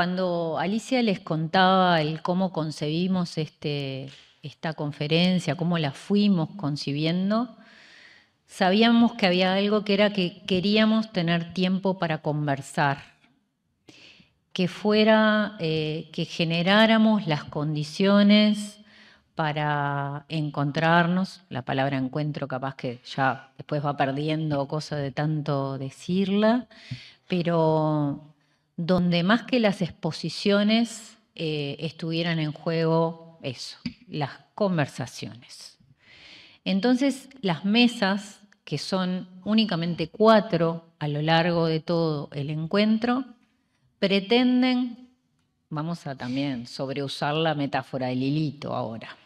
cuando Alicia les contaba el cómo concebimos este, esta conferencia, cómo la fuimos concibiendo, sabíamos que había algo que era que queríamos tener tiempo para conversar, que fuera, eh, que generáramos las condiciones para encontrarnos, la palabra encuentro capaz que ya después va perdiendo cosa de tanto decirla, pero donde más que las exposiciones eh, estuvieran en juego eso, las conversaciones. Entonces, las mesas, que son únicamente cuatro a lo largo de todo el encuentro, pretenden, vamos a también sobreusar la metáfora del hilito ahora,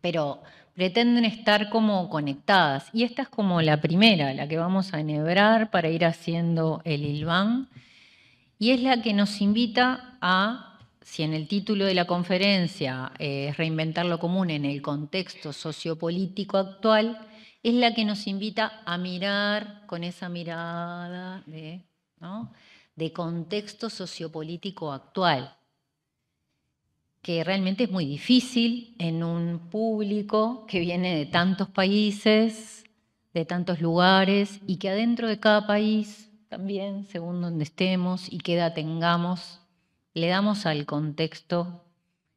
pero pretenden estar como conectadas. Y esta es como la primera, la que vamos a enhebrar para ir haciendo el hilván y es la que nos invita a, si en el título de la conferencia es reinventar lo común en el contexto sociopolítico actual, es la que nos invita a mirar con esa mirada de, de contexto sociopolítico actual, que realmente es muy difícil en un público que viene de tantos países, de tantos lugares, y que adentro de cada país también, según donde estemos y qué edad tengamos, le damos al contexto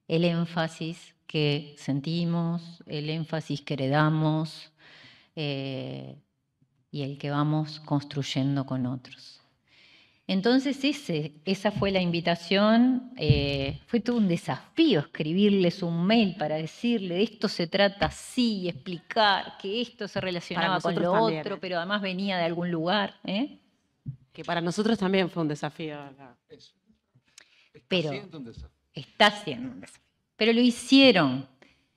el énfasis que sentimos, el énfasis que heredamos eh, y el que vamos construyendo con otros. Entonces ese, esa fue la invitación, eh, fue todo un desafío escribirles un mail para decirle de esto se trata así, explicar que esto se relacionaba con lo otro, pero además venía de algún lugar. ¿eh? Que para nosotros también fue un desafío. Está Pero siendo un desafío. Está siendo un desafío. Pero lo hicieron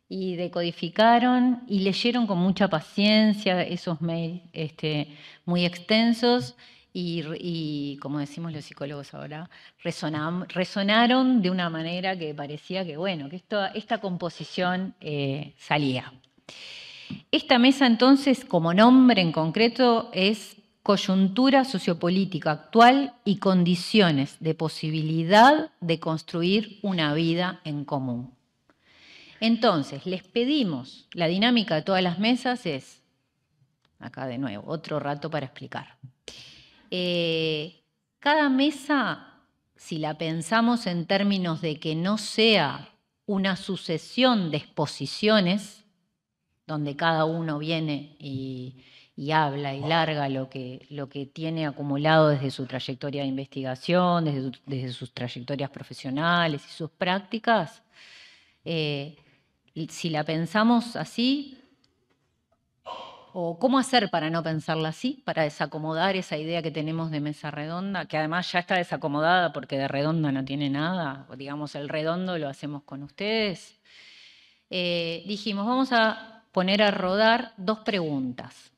y decodificaron y leyeron con mucha paciencia esos mails este, muy extensos y, como decimos los psicólogos ahora, resonaron de una manera que parecía que, bueno, que esto, esta composición eh, salía. Esta mesa entonces, como nombre en concreto, es coyuntura sociopolítica actual y condiciones de posibilidad de construir una vida en común. Entonces, les pedimos, la dinámica de todas las mesas es, acá de nuevo, otro rato para explicar. Eh, cada mesa, si la pensamos en términos de que no sea una sucesión de exposiciones, donde cada uno viene y, y habla y larga lo que, lo que tiene acumulado desde su trayectoria de investigación, desde, sus trayectorias profesionales y sus prácticas, eh, si la pensamos así, o cómo hacer para no pensarla así, para desacomodar esa idea que tenemos de mesa redonda, que además ya está desacomodada porque de redonda no tiene nada, digamos el redondo lo hacemos con ustedes, eh, dijimos, vamos a poner a rodar dos preguntas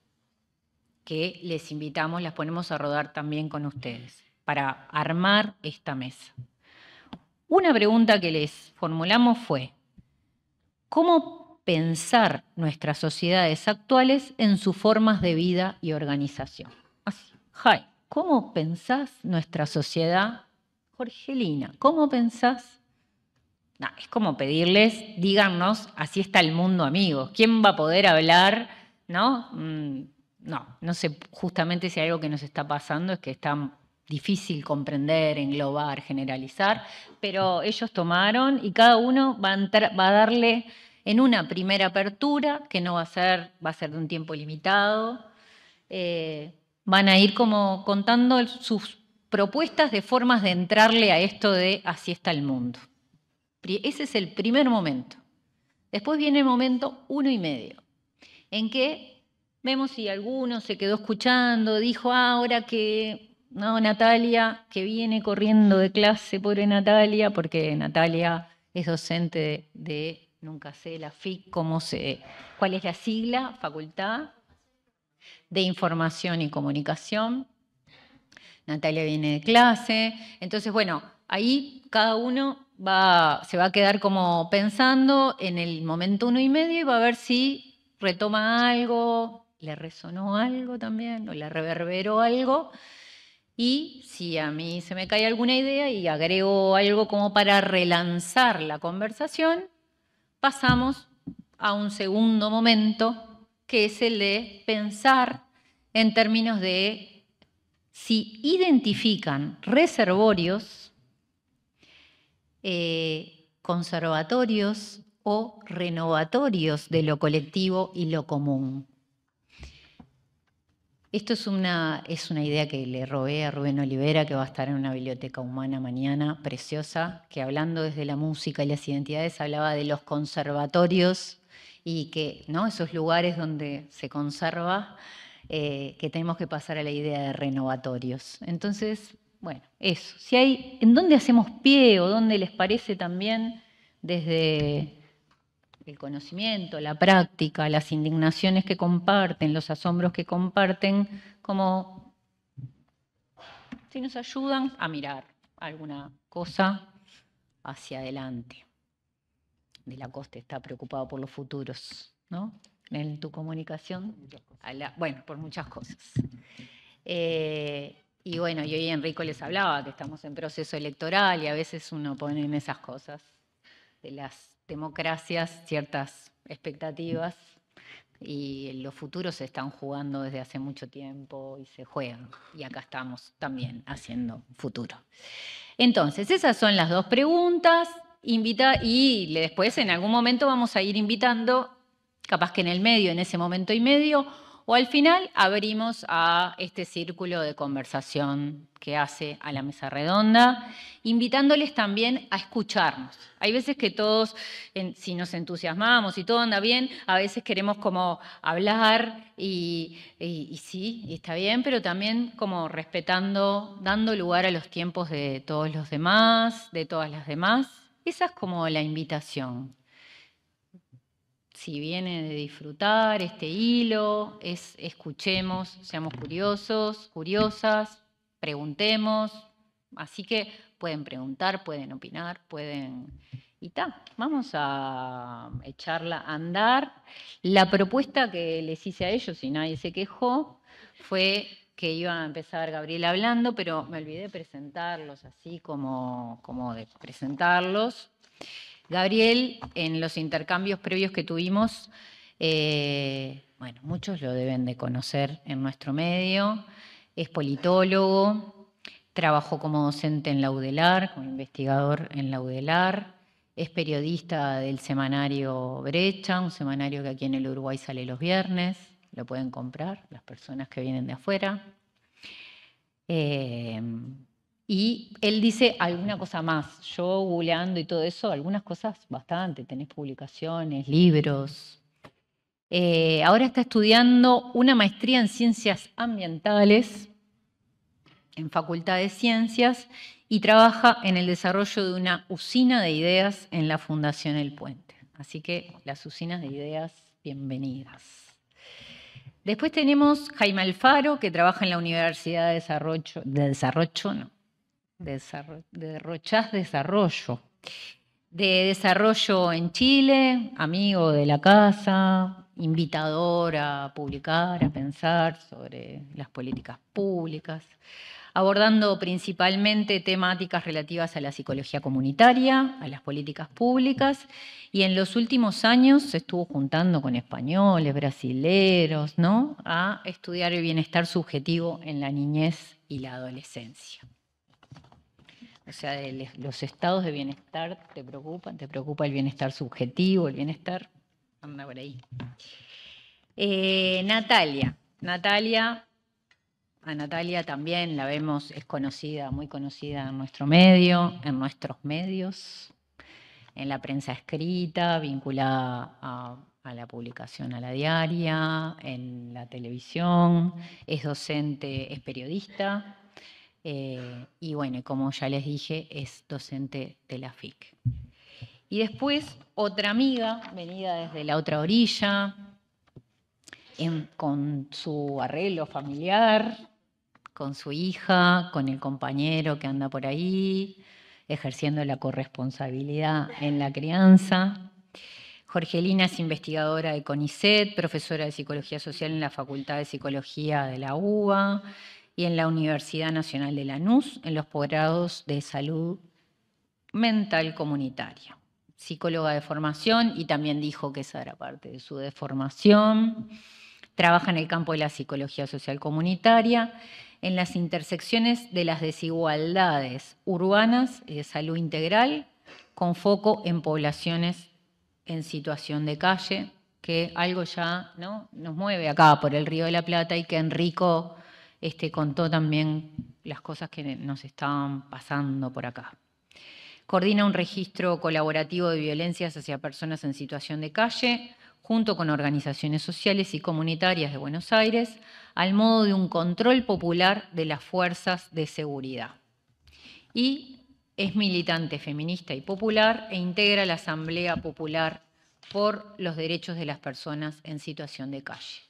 que les invitamos, las ponemos a rodar también con ustedes para armar esta mesa. Una pregunta que les formulamos fue, ¿cómo pensar nuestras sociedades actuales en sus formas de vida y organización? Así, ¿cómo pensás nuestra sociedad? Jorgelina, ¿cómo pensás? es como pedirles, díganos, así está el mundo, amigos. ¿Quién va a poder hablar, no? No, no sé justamente si algo que nos está pasando es que está difícil comprender, englobar, generalizar, pero ellos tomaron y cada uno va a, darle en una primera apertura, que no va a ser, va a ser de un tiempo limitado, eh, van a ir como contando sus propuestas de formas de entrarle a esto de así está el mundo. Ese es el primer momento. Después viene el momento uno y medio, en que Vemos si alguno se quedó escuchando, dijo, ah, ahora que no, Natalia, que viene corriendo de clase, pobre Natalia, porque Natalia es docente de, nunca sé, la FIC, cómo se, cuál es la sigla, Facultad de Información y Comunicación. Natalia viene de clase. Entonces, bueno, ahí cada uno va, se va a quedar como pensando en el momento uno y medio y va a ver si retoma algo, le resonó algo también o le reverberó algo. Y si a mí se me cae alguna idea y agrego algo como para relanzar la conversación, pasamos a un segundo momento, que es el de pensar en términos de si identifican reservorios, eh, conservatorios o renovatorios de lo colectivo y lo común. Esto es una, es una idea que le robé a Rubén Olivera, que va a estar en una biblioteca humana mañana, preciosa, que hablando desde la música y las identidades hablaba de los conservatorios y que ¿no? esos lugares donde se conserva, eh, que tenemos que pasar a la idea de renovatorios. Entonces, bueno, eso. Si hay, ¿En dónde hacemos pie o dónde les parece también desde el conocimiento, la práctica, las indignaciones que comparten, los asombros que comparten, como si nos ayudan a mirar alguna cosa hacia adelante. De la Costa está preocupado por los futuros, ¿no? En tu comunicación. bueno, por muchas cosas. Eh, y bueno, y Enrico les hablaba que estamos en proceso electoral y a veces uno pone en esas cosas de las democracias ciertas expectativas y los futuros se están jugando desde hace mucho tiempo y se juegan. Y acá estamos también haciendo futuro. Entonces, esas son las dos preguntas. Invita, y después en algún momento vamos a ir invitando, capaz que en el medio, en ese momento y medio, o al final abrimos a este círculo de conversación que hace a la mesa redonda, invitándoles también a escucharnos. Hay veces que todos, si nos entusiasmamos y todo anda bien, a veces queremos como hablar y, y sí, está bien, pero también como respetando, dando lugar a los tiempos de todos los demás, de todas las demás. Esa es como la invitación si viene de disfrutar este hilo, es escuchemos, seamos curiosos, curiosas, preguntemos. Así que pueden preguntar, pueden opinar, pueden... Y ta, vamos a echarla a andar. La propuesta que les hice a ellos, y nadie se quejó, fue que iba a empezar Gabriel hablando, pero me olvidé presentarlos así como, como de presentarlos. Gabriel, en los intercambios previos que tuvimos, eh, bueno, muchos lo deben de conocer en nuestro medio, es politólogo, trabajó como docente en la UDELAR, como investigador en la UDELAR, es periodista del semanario Brecha, un semanario que aquí en el Uruguay sale los viernes, lo pueden comprar las personas que vienen de afuera. Eh, y él dice alguna cosa más. Yo googleando y todo eso, algunas cosas bastante. Tenés publicaciones, libros. Eh, ahora está estudiando una maestría en ciencias ambientales en Facultad de Ciencias y trabaja en el desarrollo de una usina de ideas en la Fundación El Puente. Así que las usinas de ideas, bienvenidas. Después tenemos Jaime Alfaro, que trabaja en la Universidad de Desarrollo, de Rochás Desarrollo. De desarrollo en Chile, amigo de la casa, invitador a publicar, a pensar sobre las políticas públicas, abordando principalmente temáticas relativas a la psicología comunitaria, a las políticas públicas, y en los últimos años se estuvo juntando con españoles, brasileros, ¿no? a estudiar el bienestar subjetivo en la niñez y la adolescencia. O sea, los estados de bienestar te preocupan, te preocupa el bienestar subjetivo, el bienestar, anda por ahí. Eh, Natalia, Natalia, a Natalia también la vemos, es conocida, muy conocida en nuestro medio, en nuestros medios, en la prensa escrita, vinculada a, a la publicación a la diaria, en la televisión, es docente, es periodista, eh, y bueno, como ya les dije, es docente de la FIC. Y después otra amiga, venida desde la otra orilla, con su arreglo familiar, con su hija, con el compañero que anda por ahí, ejerciendo la corresponsabilidad en la crianza. Jorgelina es investigadora de CONICET, profesora de Psicología Social en la Facultad de Psicología de la UBA y en la Universidad Nacional de Lanús en los posgrados de salud mental comunitaria. Psicóloga de formación y también dijo que esa era parte de su deformación. Trabaja en el campo de la psicología social comunitaria, en las intersecciones de las desigualdades urbanas y de salud integral, con foco en poblaciones en situación de calle, que algo ya ¿no? nos mueve acá por el Río de la Plata y que Enrico este, contó también las cosas que nos estaban pasando por acá. Coordina un registro colaborativo de violencias hacia personas en situación de calle, junto con organizaciones sociales y comunitarias de Buenos Aires, al modo de un control popular de las fuerzas de seguridad. Y es militante feminista y popular e integra la Asamblea Popular por los Derechos de las Personas en Situación de Calle.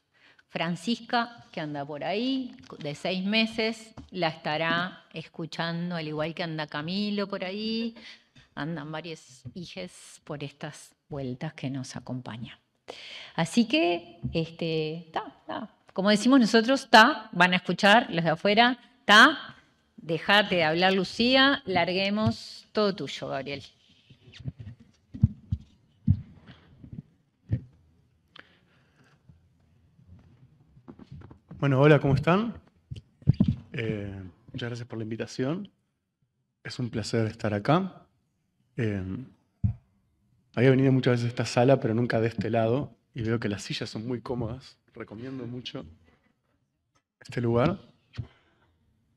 Francisca, que anda por ahí, de seis meses, la estará escuchando, al igual que anda Camilo por ahí, andan varias hijas por estas vueltas que nos acompañan. Así que, este, como decimos nosotros, ta, van a escuchar los de afuera, ta, dejate de hablar Lucía, larguemos todo tuyo, Gabriel. Bueno, hola, ¿cómo están? Eh, muchas gracias por la invitación. Es un placer estar acá. Eh, había venido muchas veces a esta sala, pero nunca de este lado, y veo que las sillas son muy cómodas. Recomiendo mucho este lugar.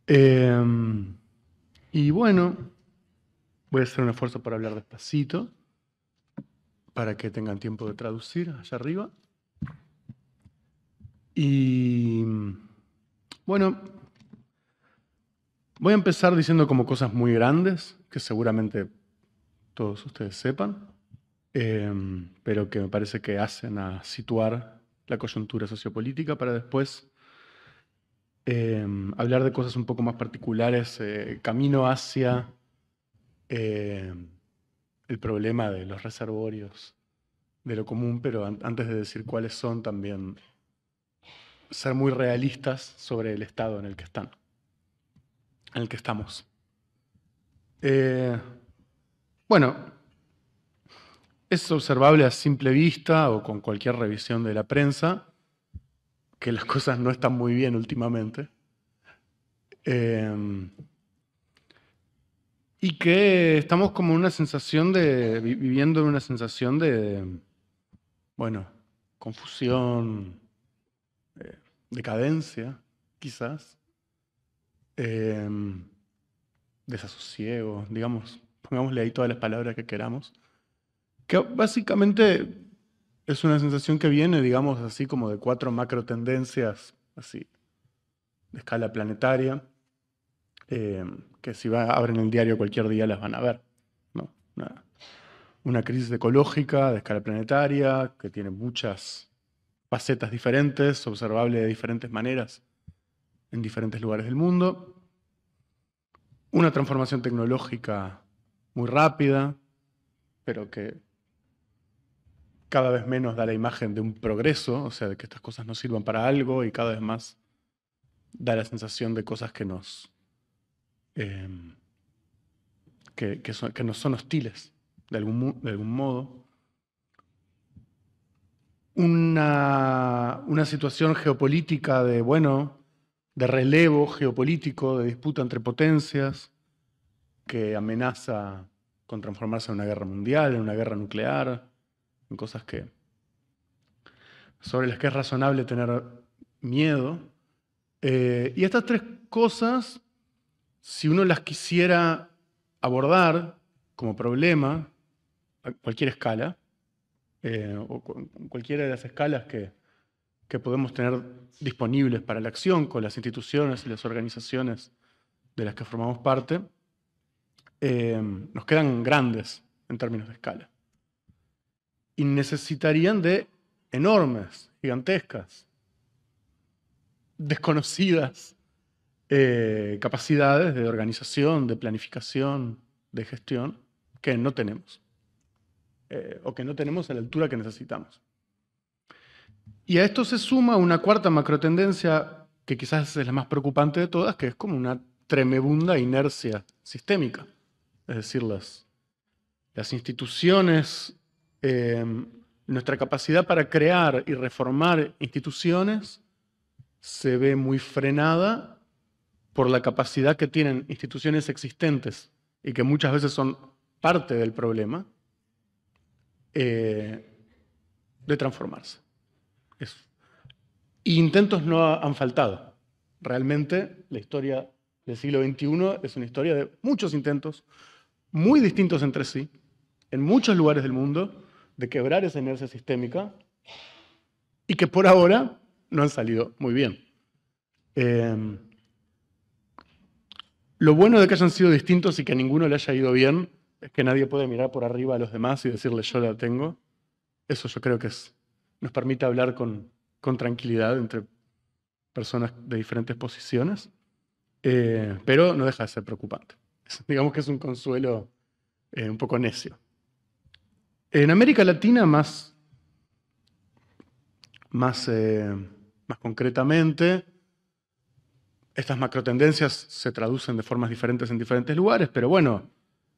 Eh, y bueno, voy a hacer un esfuerzo para hablar despacito, para que tengan tiempo de traducir allá arriba. Y bueno, voy a empezar diciendo como cosas muy grandes, que seguramente todos ustedes sepan, em, pero que me parece que hacen a situar la coyuntura sociopolítica para después em, hablar de cosas un poco más particulares, eh, camino hacia em, el problema de los reservorios de lo común, pero antes de decir cuáles son también ser muy realistas sobre el estado en el que están, en el que estamos. Eh, bueno, es observable a simple vista o con cualquier revisión de la prensa que las cosas no están muy bien últimamente. Eh, y que estamos como una sensación de, viviendo en una sensación de, bueno, confusión, eh, decadencia, quizás, em, desasosiego, digamos, pongámosle ahí todas las palabras que queramos, que básicamente es una sensación que viene, digamos, así como de cuatro macro tendencias, así, de escala planetaria, em, que si va, abren el diario cualquier día las van a ver. ¿no? Una, una crisis ecológica de escala planetaria, que tiene muchas facetas diferentes, observable de diferentes maneras en diferentes lugares del mundo. Una transformación tecnológica muy rápida, pero que cada vez menos da la imagen de un progreso, o sea, de que estas cosas no sirvan para algo y cada vez más da la sensación de cosas que nos, em, que, son, que nos son hostiles de algún, de algún modo una, una situación geopolítica de, bueno, de relevo geopolítico, de disputa entre potencias, que amenaza con transformarse en una guerra mundial, en una guerra nuclear, en cosas que sobre las que es razonable tener miedo. Eh, y estas tres cosas, si uno las quisiera abordar como problema, a cualquier escala, eh, o cualquiera de las escalas que, podemos tener disponibles para la acción con las instituciones y las organizaciones de las que formamos parte, eh, nos quedan grandes en términos de escala. Y necesitarían de enormes, gigantescas, desconocidas eh, capacidades de organización, de planificación, de gestión, que no tenemos. Eh, o que no tenemos a la altura que necesitamos. Y a esto se suma una cuarta macrotendencia que quizás es la más preocupante de todas, que es como una tremenda inercia sistémica. Es decir, las, las instituciones, eh, nuestra capacidad para crear y reformar instituciones se ve muy frenada por la capacidad que tienen instituciones existentes y que muchas veces son parte del problema, eh, de transformarse. intentos no han faltado. Realmente la historia del siglo XXI es una historia de muchos intentos, muy distintos entre sí, en muchos lugares del mundo, de quebrar esa inercia sistémica y que por ahora no han salido muy bien. Eh, lo bueno de que hayan sido distintos y que a ninguno le haya ido bien es que nadie puede mirar por arriba a los demás y decirle yo la tengo. Eso yo creo que nos permite hablar con, tranquilidad entre personas de diferentes posiciones, eh, pero no deja de ser preocupante. digamos que es un consuelo eh, un poco necio. En América Latina, más, más, eh, más concretamente, estas macrotendencias se traducen de formas diferentes en diferentes lugares, pero bueno,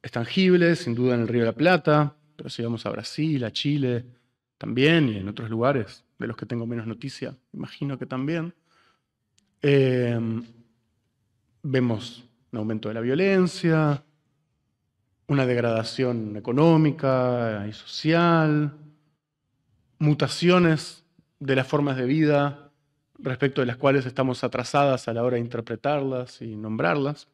es tangible, sin duda en el Río de la Plata, pero si vamos a Brasil, a Chile, también, y en otros lugares de los que tengo menos noticia, imagino que también. Eh, vemos un aumento de la violencia, una degradación económica y social, mutaciones de las formas de vida respecto de las cuales estamos atrasadas a la hora de interpretarlas y nombrarlas,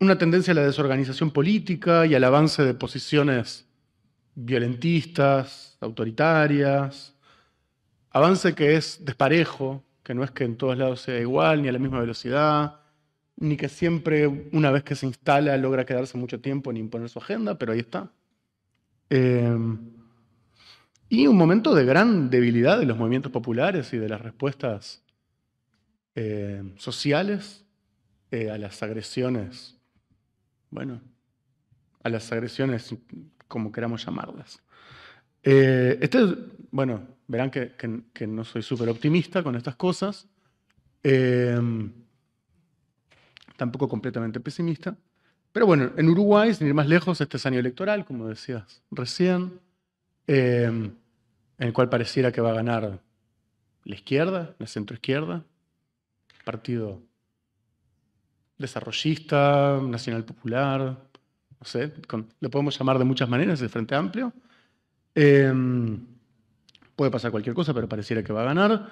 una tendencia a la desorganización política y al avance de posiciones violentistas, autoritarias, avance que es desparejo, que no es que en todos lados sea igual ni a la misma velocidad, ni que siempre una vez que se instala logra quedarse mucho tiempo ni imponer su agenda, pero ahí está. Em, y un momento de gran debilidad de los movimientos populares y de las respuestas eh, sociales eh, a las agresiones, bueno, a las agresiones como queramos llamarlas. Eh, este, bueno, verán que, no soy súper optimista con estas cosas. Em, tampoco completamente pesimista. Pero bueno, en Uruguay, sin ir más lejos, este es año electoral, como decías recién, em, en el cual pareciera que va a ganar la izquierda, la centroizquierda, partido desarrollista, nacional popular, no sé, lo podemos llamar de muchas maneras, el Frente Amplio. Em, puede pasar cualquier cosa, pero pareciera que va a ganar.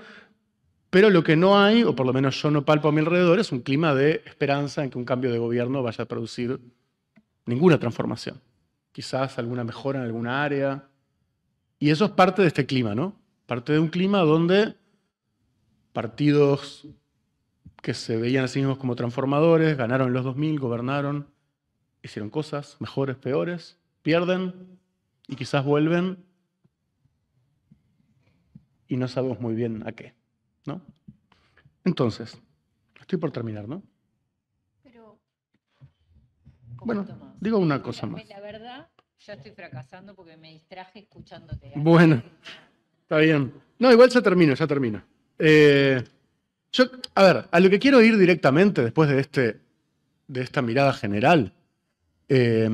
Pero lo que no hay, o por lo menos yo no palpo a mi alrededor, es un clima de esperanza en que un cambio de gobierno vaya a producir ninguna transformación. Quizás alguna mejora en alguna área. Y eso es parte de este clima, ¿no? Parte de un clima donde partidos que se veían a sí mismos como transformadores, ganaron los 2000, gobernaron, hicieron cosas mejores, peores, pierden y quizás vuelven y no sabemos muy bien a qué. ¿no? Entonces, estoy por terminar, ¿no? Pero, bueno, digo una cosa más. La verdad, ya estoy fracasando porque me distraje escuchándote. Bueno, está bien. No, igual ya termino, ya termino. Eh, a ver, a lo que quiero ir directamente después de, este, de esta mirada general, eh,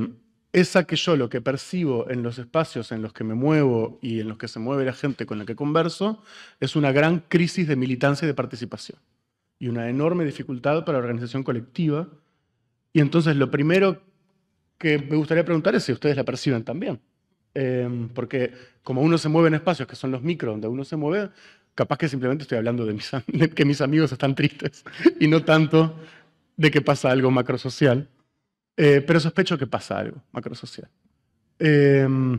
es a que yo lo que percibo en los espacios en los que me muevo y en los que se mueve la gente con la que converso es una gran crisis de militancia y de participación y una enorme dificultad para la organización colectiva. Y entonces lo primero que me gustaría preguntar es si ustedes la perciben también. Em, porque como uno se mueve en espacios que son los micros donde uno se mueve, capaz que simplemente estoy hablando de, de que mis amigos están tristes y no tanto de que pasa algo macrosocial. Eh, pero sospecho que pasa algo macrosocial. Em,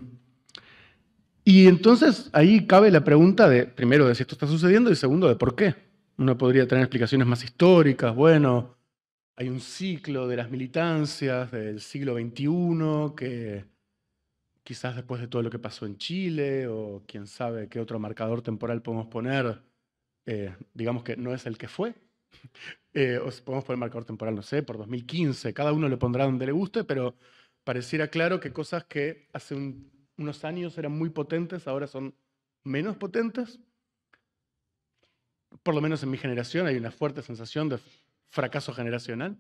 y entonces ahí cabe la pregunta de, primero, de si esto está sucediendo y segundo, de por qué. Uno podría tener explicaciones más históricas, bueno, hay un ciclo de las militancias del siglo XXI que quizás después de todo lo que pasó en Chile o quién sabe qué otro marcador temporal podemos poner, eh, digamos que no es el que fue, eh, podemos poner marcador temporal, no sé, por 2015, cada uno le pondrá donde le guste, pero pareciera claro que cosas que hace unos años eran muy potentes, ahora son menos potentes. por lo menos en mi generación, hay una fuerte sensación de fracaso generacional,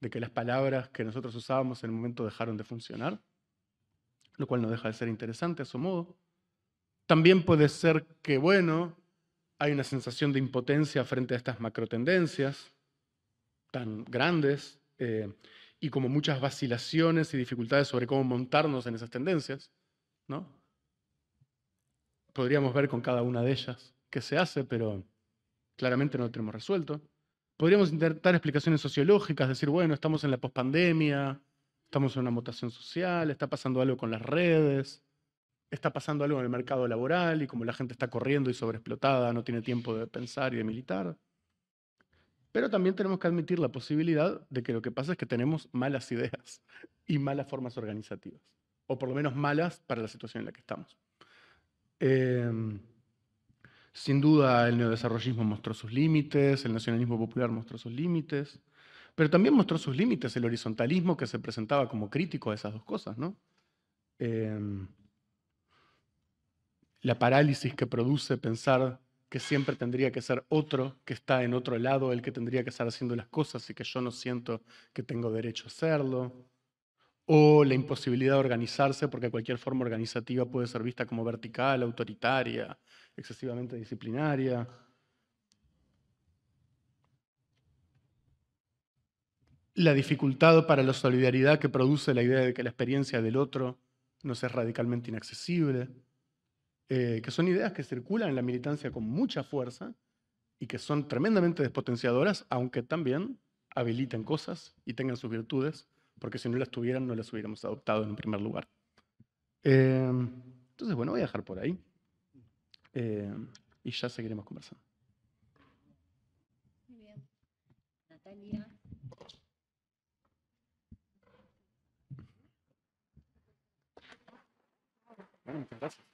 de que las palabras que nosotros usábamos en el momento dejaron de funcionar, lo cual no deja de ser interesante a su modo. También puede ser que, bueno, hay una sensación de impotencia frente a estas macrotendencias tan grandes eh, y como muchas vacilaciones y dificultades sobre cómo montarnos en esas tendencias. ¿no? Podríamos ver con cada una de ellas qué se hace, pero claramente no lo tenemos resuelto. Podríamos intentar explicaciones sociológicas, decir, bueno, estamos en la pospandemia, estamos en una mutación social, está pasando algo con las redes, está pasando algo en el mercado laboral y como la gente está corriendo y sobreexplotada, no tiene tiempo de pensar y de militar. Pero también tenemos que admitir la posibilidad de que lo que pasa es que tenemos malas ideas y malas formas organizativas, o por lo menos malas para la situación en la que estamos. Eh, sin duda el neodesarrollismo mostró sus límites, el nacionalismo popular mostró sus límites, pero también mostró sus límites el horizontalismo que se presentaba como crítico a esas dos cosas, ¿no? Em, la parálisis que produce pensar que siempre tendría que ser otro que está en otro lado el que tendría que estar haciendo las cosas y que yo no siento que tengo derecho a hacerlo. O la imposibilidad de organizarse porque cualquier forma organizativa puede ser vista como vertical, autoritaria, excesivamente disciplinaria. La dificultad para la solidaridad que produce la idea de que la experiencia del otro no es radicalmente inaccesible, eh, que son ideas que circulan en la militancia con mucha fuerza y que son tremendamente despotenciadoras, aunque también habiliten cosas y tengan sus virtudes, porque si no las tuvieran no las hubiéramos adoptado en primer lugar. Eh, entonces, bueno, voy a dejar por ahí. Eh, y ya seguiremos conversando. Muy bien. Natalia. Bueno, muchas gracias.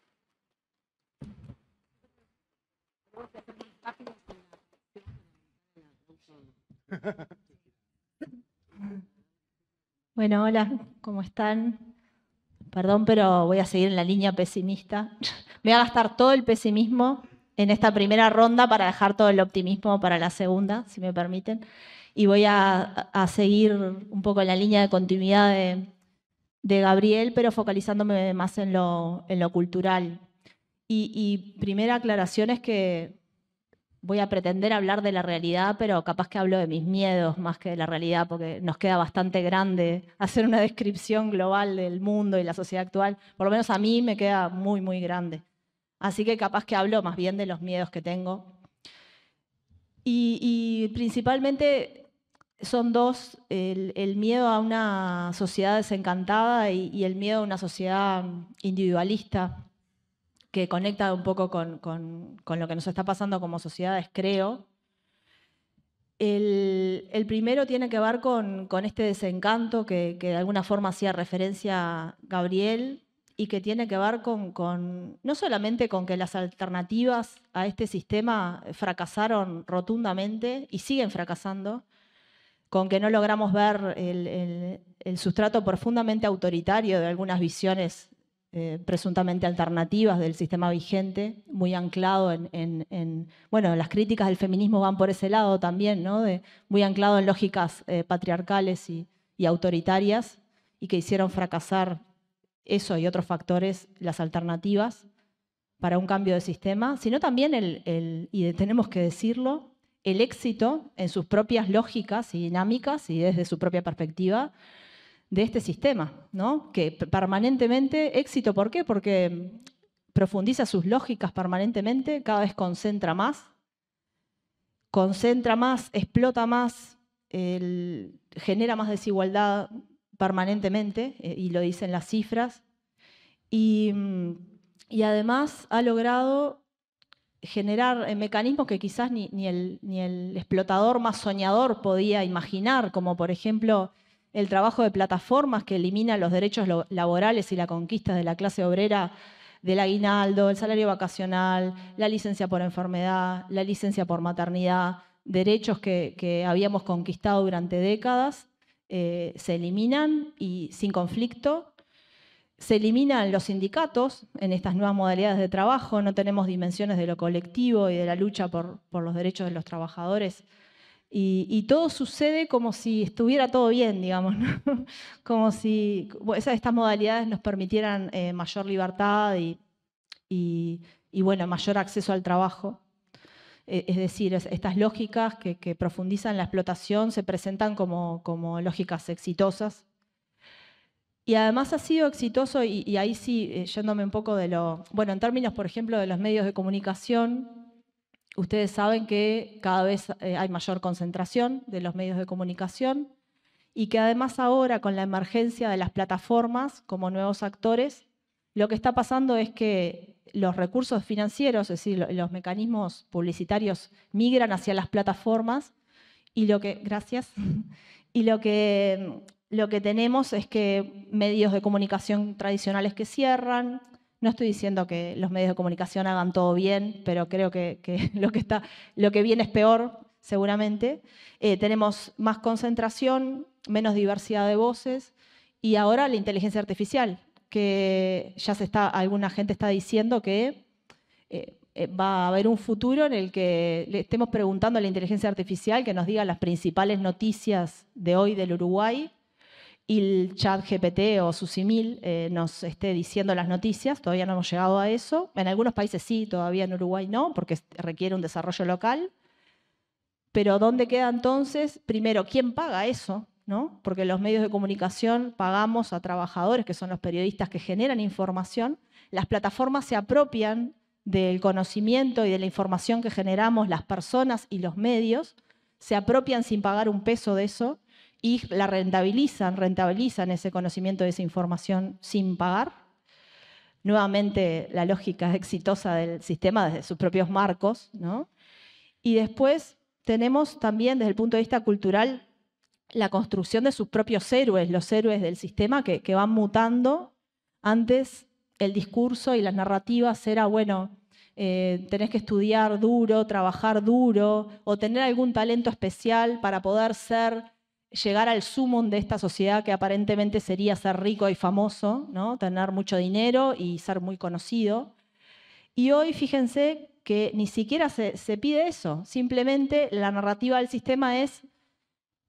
Bueno, hola, ¿cómo están? Perdón, pero voy a seguir en la línea pesimista. Voy a gastar todo el pesimismo en esta primera ronda para dejar todo el optimismo para la segunda, si me permiten. Y voy a, seguir un poco en la línea de continuidad de, Gabriel, pero focalizándome más en lo, cultural. Y, y, primera aclaración es que voy a pretender hablar de la realidad, pero capaz que hablo de mis miedos más que de la realidad, porque nos queda bastante grande hacer una descripción global del mundo y la sociedad actual. Por lo menos a mí me queda muy, muy grande. Así que capaz que hablo más bien de los miedos que tengo. Y, principalmente son dos, el, miedo a una sociedad desencantada y, el miedo a una sociedad individualista que conecta un poco con, lo que nos está pasando como sociedades, creo. El, primero tiene que ver con, este desencanto que, que, de alguna forma hacía referencia Gabriel, y que tiene que ver con, no solamente con que las alternativas a este sistema fracasaron rotundamente y siguen fracasando, con que no logramos ver el, sustrato profundamente autoritario de algunas visiones eh, presuntamente alternativas del sistema vigente, muy anclado en, bueno, las críticas del feminismo van por ese lado también, ¿no? Muy anclado en lógicas eh, patriarcales y, y autoritarias y que hicieron fracasar eso y otros factores, las alternativas para un cambio de sistema, sino también, el, y tenemos que decirlo, el éxito en sus propias lógicas y dinámicas y desde su propia perspectiva de este sistema, ¿no? que permanentemente, éxito, ¿por qué? Porque profundiza sus lógicas permanentemente, cada vez concentra más, concentra más, explota más, genera más desigualdad, permanentemente, eh, y lo dicen las cifras, y, además ha logrado generar eh, mecanismos que quizás ni, el, explotador más soñador podía imaginar, como por ejemplo el trabajo de plataformas que elimina los derechos laborales y la conquista de la clase obrera del aguinaldo, el salario vacacional, la licencia por enfermedad, la licencia por maternidad, derechos que habíamos conquistado durante décadas eh, se eliminan y sin conflicto. Se eliminan los sindicatos en estas nuevas modalidades de trabajo, no tenemos dimensiones de lo colectivo y de la lucha por, los derechos de los trabajadores. Y, todo sucede como si estuviera todo bien, digamos, como si estas modalidades nos permitieran eh, mayor libertad y, bueno, mayor acceso al trabajo. E, es decir, estas lógicas que, profundizan la explotación se presentan como, como lógicas exitosas y además ha sido exitoso, y, ahí sí, eh, yéndome un poco de lo, bueno, en términos, por ejemplo, de los medios de comunicación, ustedes saben que cada vez eh, hay mayor concentración de los medios de comunicación y que además ahora con la emergencia de las plataformas como nuevos actores, lo que está pasando es que los recursos financieros, es decir, los mecanismos publicitarios migran hacia las plataformas y lo que, gracias, y lo que lo que tenemos es que medios de comunicación tradicionales que cierran, no estoy diciendo que los medios de comunicación hagan todo bien, pero creo que, lo, que viene es peor, seguramente. Eh, tenemos más concentración, menos diversidad de voces y ahora la inteligencia artificial, que ya se está, alguna gente está diciendo que eh, eh, va a haber un futuro en el que le estemos preguntando a la inteligencia artificial que nos diga las principales noticias de hoy del Uruguay el chat GPT o su simil eh, nos esté diciendo las noticias. Todavía no hemos llegado a eso. En algunos países sí, todavía en Uruguay no, porque requiere un desarrollo local. Pero ¿dónde queda entonces? Primero, ¿quién paga eso? ¿No? Porque los medios de comunicación pagamos a trabajadores, que son los periodistas que generan información. Las plataformas se apropian del conocimiento y de la información que generamos las personas y los medios, se apropian sin pagar un peso de eso y la rentabilizan, rentabilizan ese conocimiento esa información sin pagar. Nuevamente la lógica exitosa del sistema desde sus propios marcos. ¿no? Y después tenemos también desde el punto de vista cultural la construcción de sus propios héroes, los héroes del sistema que, que van mutando. Antes el discurso y las narrativas era, bueno, eh, tenés que estudiar duro, trabajar duro o tener algún talento especial para poder ser llegar al sumum de esta sociedad que aparentemente sería ser rico y famoso, ¿no? tener mucho dinero y ser muy conocido. Y hoy fíjense que ni siquiera se, pide eso, simplemente la narrativa del sistema es,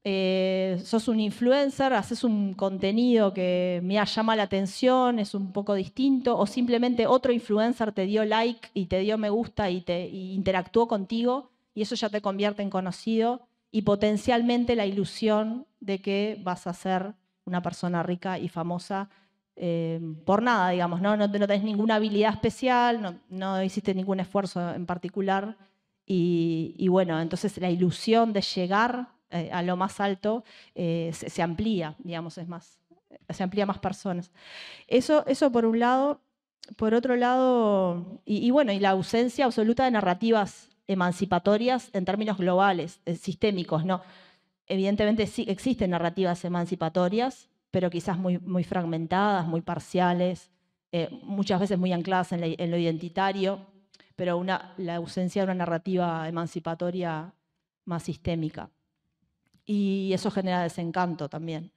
eh, sos un influencer, haces un contenido que me llama la atención, es un poco distinto, o simplemente otro influencer te dio like y te dio me gusta y, te, y interactuó contigo y eso ya te convierte en conocido y potencialmente la ilusión de que vas a ser una persona rica y famosa eh, por nada, digamos, ¿no? No, tenés ninguna habilidad especial, no, hiciste ningún esfuerzo en particular. Y, bueno, entonces la ilusión de llegar eh, a lo más alto eh, se, amplía, digamos, es más, se amplía más personas. Eso, eso por un lado. Por otro lado, y bueno, y la ausencia absoluta de narrativas emancipatorias en términos globales, eh, sistémicos, ¿no? Evidentemente sí existen narrativas emancipatorias, pero quizás muy, muy fragmentadas, muy parciales, eh, muchas veces muy ancladas en, lo identitario, pero una, la ausencia de una narrativa emancipatoria más sistémica. Y eso genera desencanto también.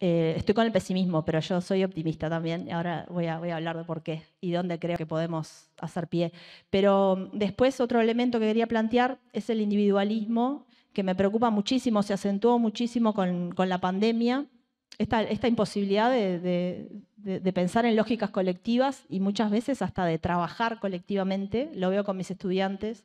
Eh, estoy con el pesimismo, pero yo soy optimista también. Ahora voy a, voy a hablar de por qué y dónde creo que podemos hacer pie. Pero mm, después otro elemento que quería plantear es el individualismo, que me preocupa muchísimo, se acentuó muchísimo con, con la pandemia. Esta, esta imposibilidad de, de, pensar en lógicas colectivas y muchas veces hasta de trabajar colectivamente, lo veo con mis estudiantes,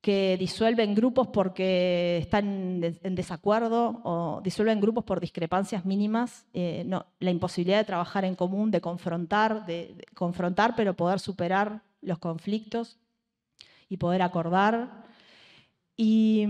que disuelven grupos porque están en desacuerdo o disuelven grupos por discrepancias mínimas, eh, no, la imposibilidad de trabajar en común, de confrontar, de, confrontar, pero poder superar los conflictos y poder acordar. Y,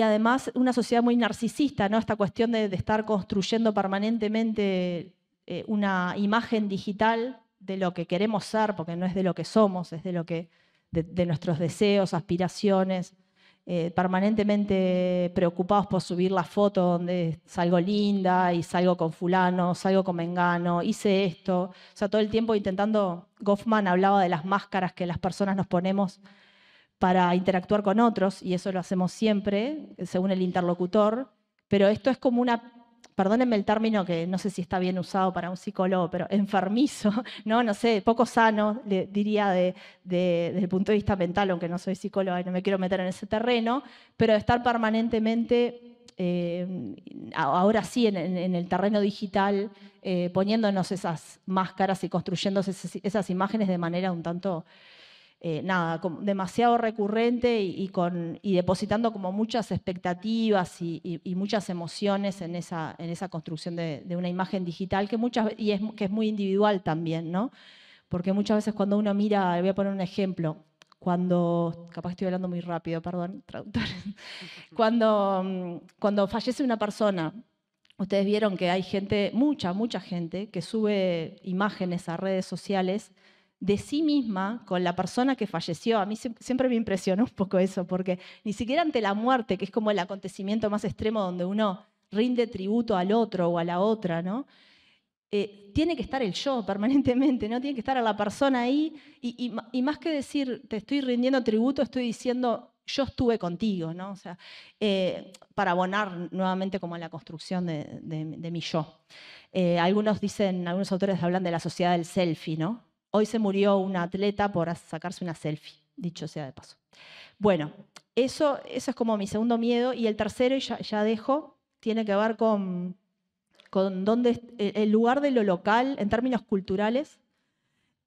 además una sociedad muy narcisista, ¿no? esta cuestión de, estar construyendo permanentemente eh, una imagen digital de lo que queremos ser, porque no es de lo que somos, es de lo que de, nuestros deseos, aspiraciones, eh, permanentemente preocupados por subir la foto donde salgo linda y salgo con fulano, salgo con mengano, hice esto. O sea, todo el tiempo intentando, Goffman hablaba de las máscaras que las personas nos ponemos para interactuar con otros, y eso lo hacemos siempre, según el interlocutor, pero esto es como una perdónenme el término que no sé si está bien usado para un psicólogo, pero enfermizo, no, no sé, poco sano, diría de, desde el punto de vista mental, aunque no soy psicóloga y no me quiero meter en ese terreno, pero de estar permanentemente eh, ahora sí en, el terreno digital, eh, poniéndonos esas máscaras y construyendo esas, imágenes de manera un tanto, eh, nada, demasiado recurrente y, depositando como muchas expectativas y, muchas emociones en esa, construcción de, una imagen digital que, muchas, y es, que es muy individual también, ¿no? Porque muchas veces cuando uno mira, voy a poner un ejemplo, cuando, capaz estoy hablando muy rápido, perdón, traductores, cuando, mm, cuando fallece una persona, ustedes vieron que hay gente, mucha, mucha gente, que sube imágenes a redes sociales de sí misma con la persona que falleció. A mí siempre me impresionó un poco eso, porque ni siquiera ante la muerte, que es como el acontecimiento más extremo donde uno rinde tributo al otro o a la otra, ¿no? Eh, tiene que estar el yo permanentemente, ¿no? Tiene que estar a la persona ahí y, más que decir te estoy rindiendo tributo, estoy diciendo yo estuve contigo, ¿no? O sea, eh, para abonar nuevamente como la construcción de, mi yo. Eh, algunos dicen, algunos autores hablan de la sociedad del selfie, ¿no? Hoy se murió una atleta por sacarse una selfie, dicho sea de paso. Bueno, eso, es como mi segundo miedo. Y el tercero, y ya dejo, tiene que ver con con donde eh, el lugar de lo local, en términos culturales,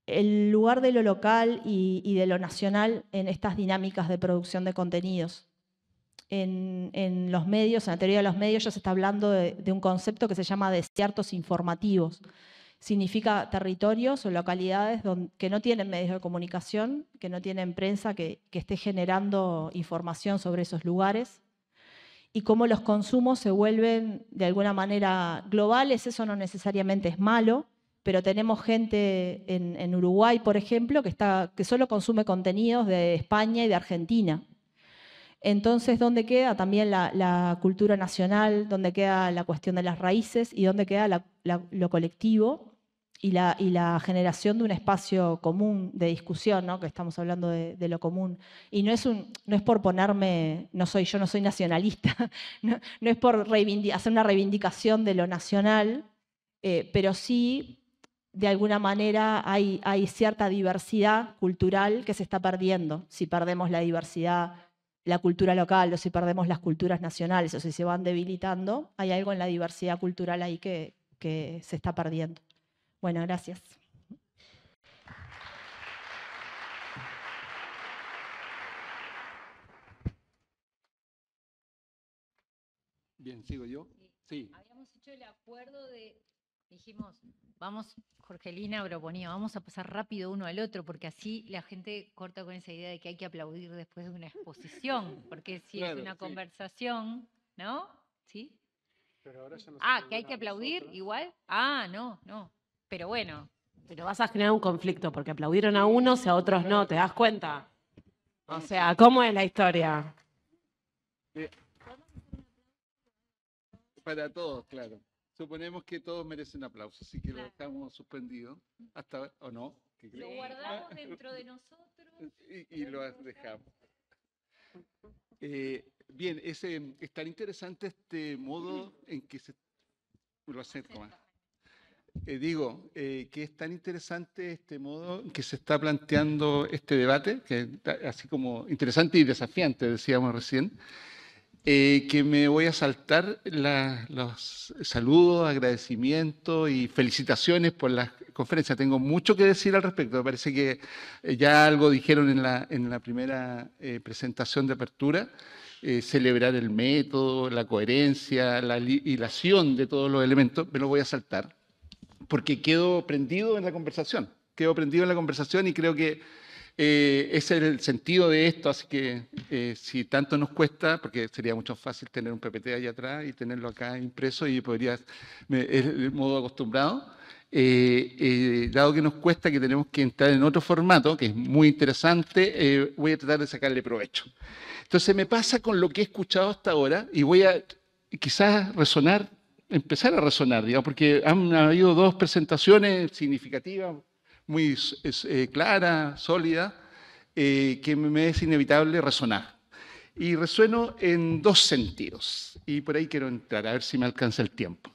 el lugar de lo local y, de lo nacional en estas dinámicas de producción de contenidos. En, los medios, en la teoría de los medios, ya se está hablando de, un concepto que se llama desiertos informativos. Significa territorios o localidades que no tienen medios de comunicación, que no tienen prensa que esté generando información sobre esos lugares y cómo los consumos se vuelven de alguna manera globales. Eso no necesariamente es malo, pero tenemos gente en, Uruguay, por ejemplo, que, está, que solo consume contenidos de España y de Argentina. Entonces, ¿dónde queda también la, cultura nacional? ¿Dónde queda la cuestión de las raíces? ¿Y dónde queda lo colectivo? Y la, y la, generación de un espacio común de discusión, ¿no? que estamos hablando de, lo común. Y no es, un, no es por ponerme, no soy, yo no soy nacionalista, no, es por hacer una reivindicación de lo nacional, eh, pero sí, de alguna manera, hay, hay cierta diversidad cultural que se está perdiendo. Si perdemos la diversidad, la cultura local, o si perdemos las culturas nacionales, o si se van debilitando, hay algo en la diversidad cultural ahí que, que se está perdiendo. Bueno, gracias. Bien, sigo yo. Sí. Habíamos hecho el acuerdo de, dijimos, vamos, Jorgelina proponía, vamos a pasar rápido uno al otro, porque así la gente corta con esa idea de que hay que aplaudir después de una exposición, porque si es una conversación, ¿no? ¿Sí? Pero ahora ya no ah, que hay que aplaudir igual. Ah, no, no. Pero bueno. Pero vas a generar un conflicto porque aplaudieron a unos y a otros no, ¿te das cuenta? O sea, ¿cómo es la historia? Para todos, claro. Suponemos que todos merecen aplauso, así que lo dejamos suspendido. Hasta, ¿O no? Lo guardamos dentro de nosotros. Y, lo dejamos. Eh, bien, es, es tan interesante este modo en que se lo acerca más. Eh, digo, eh, que es tan interesante este modo que se está planteando este debate, que así como interesante y desafiante, decíamos recién, eh, que me voy a saltar los saludos, agradecimientos y felicitaciones por la conferencia. Tengo mucho que decir al respecto. Me parece que ya algo dijeron en la, en la primera presentación de apertura. celebrar el método, la coherencia, la hilación de todos los elementos, me lo voy a saltar porque quedo prendido en la conversación, quedo prendido en la conversación y creo que eh, ese es el sentido de esto, así que eh, si tanto nos cuesta, porque sería mucho fácil tener un PPT ahí atrás y tenerlo acá impreso y podría, es el modo acostumbrado, eh, dado que nos cuesta que tenemos que entrar en otro formato, que es muy interesante, voy a tratar de sacarle provecho. Entonces me pasa con lo que he escuchado hasta ahora y voy a quizás resonar empezar a resonar, digamos, porque han habido dos presentaciones significativas, muy eh, claras, sólidas, eh, que me es inevitable resonar. Y resueno en dos sentidos, y por ahí quiero entrar, a ver si me alcanza el tiempo.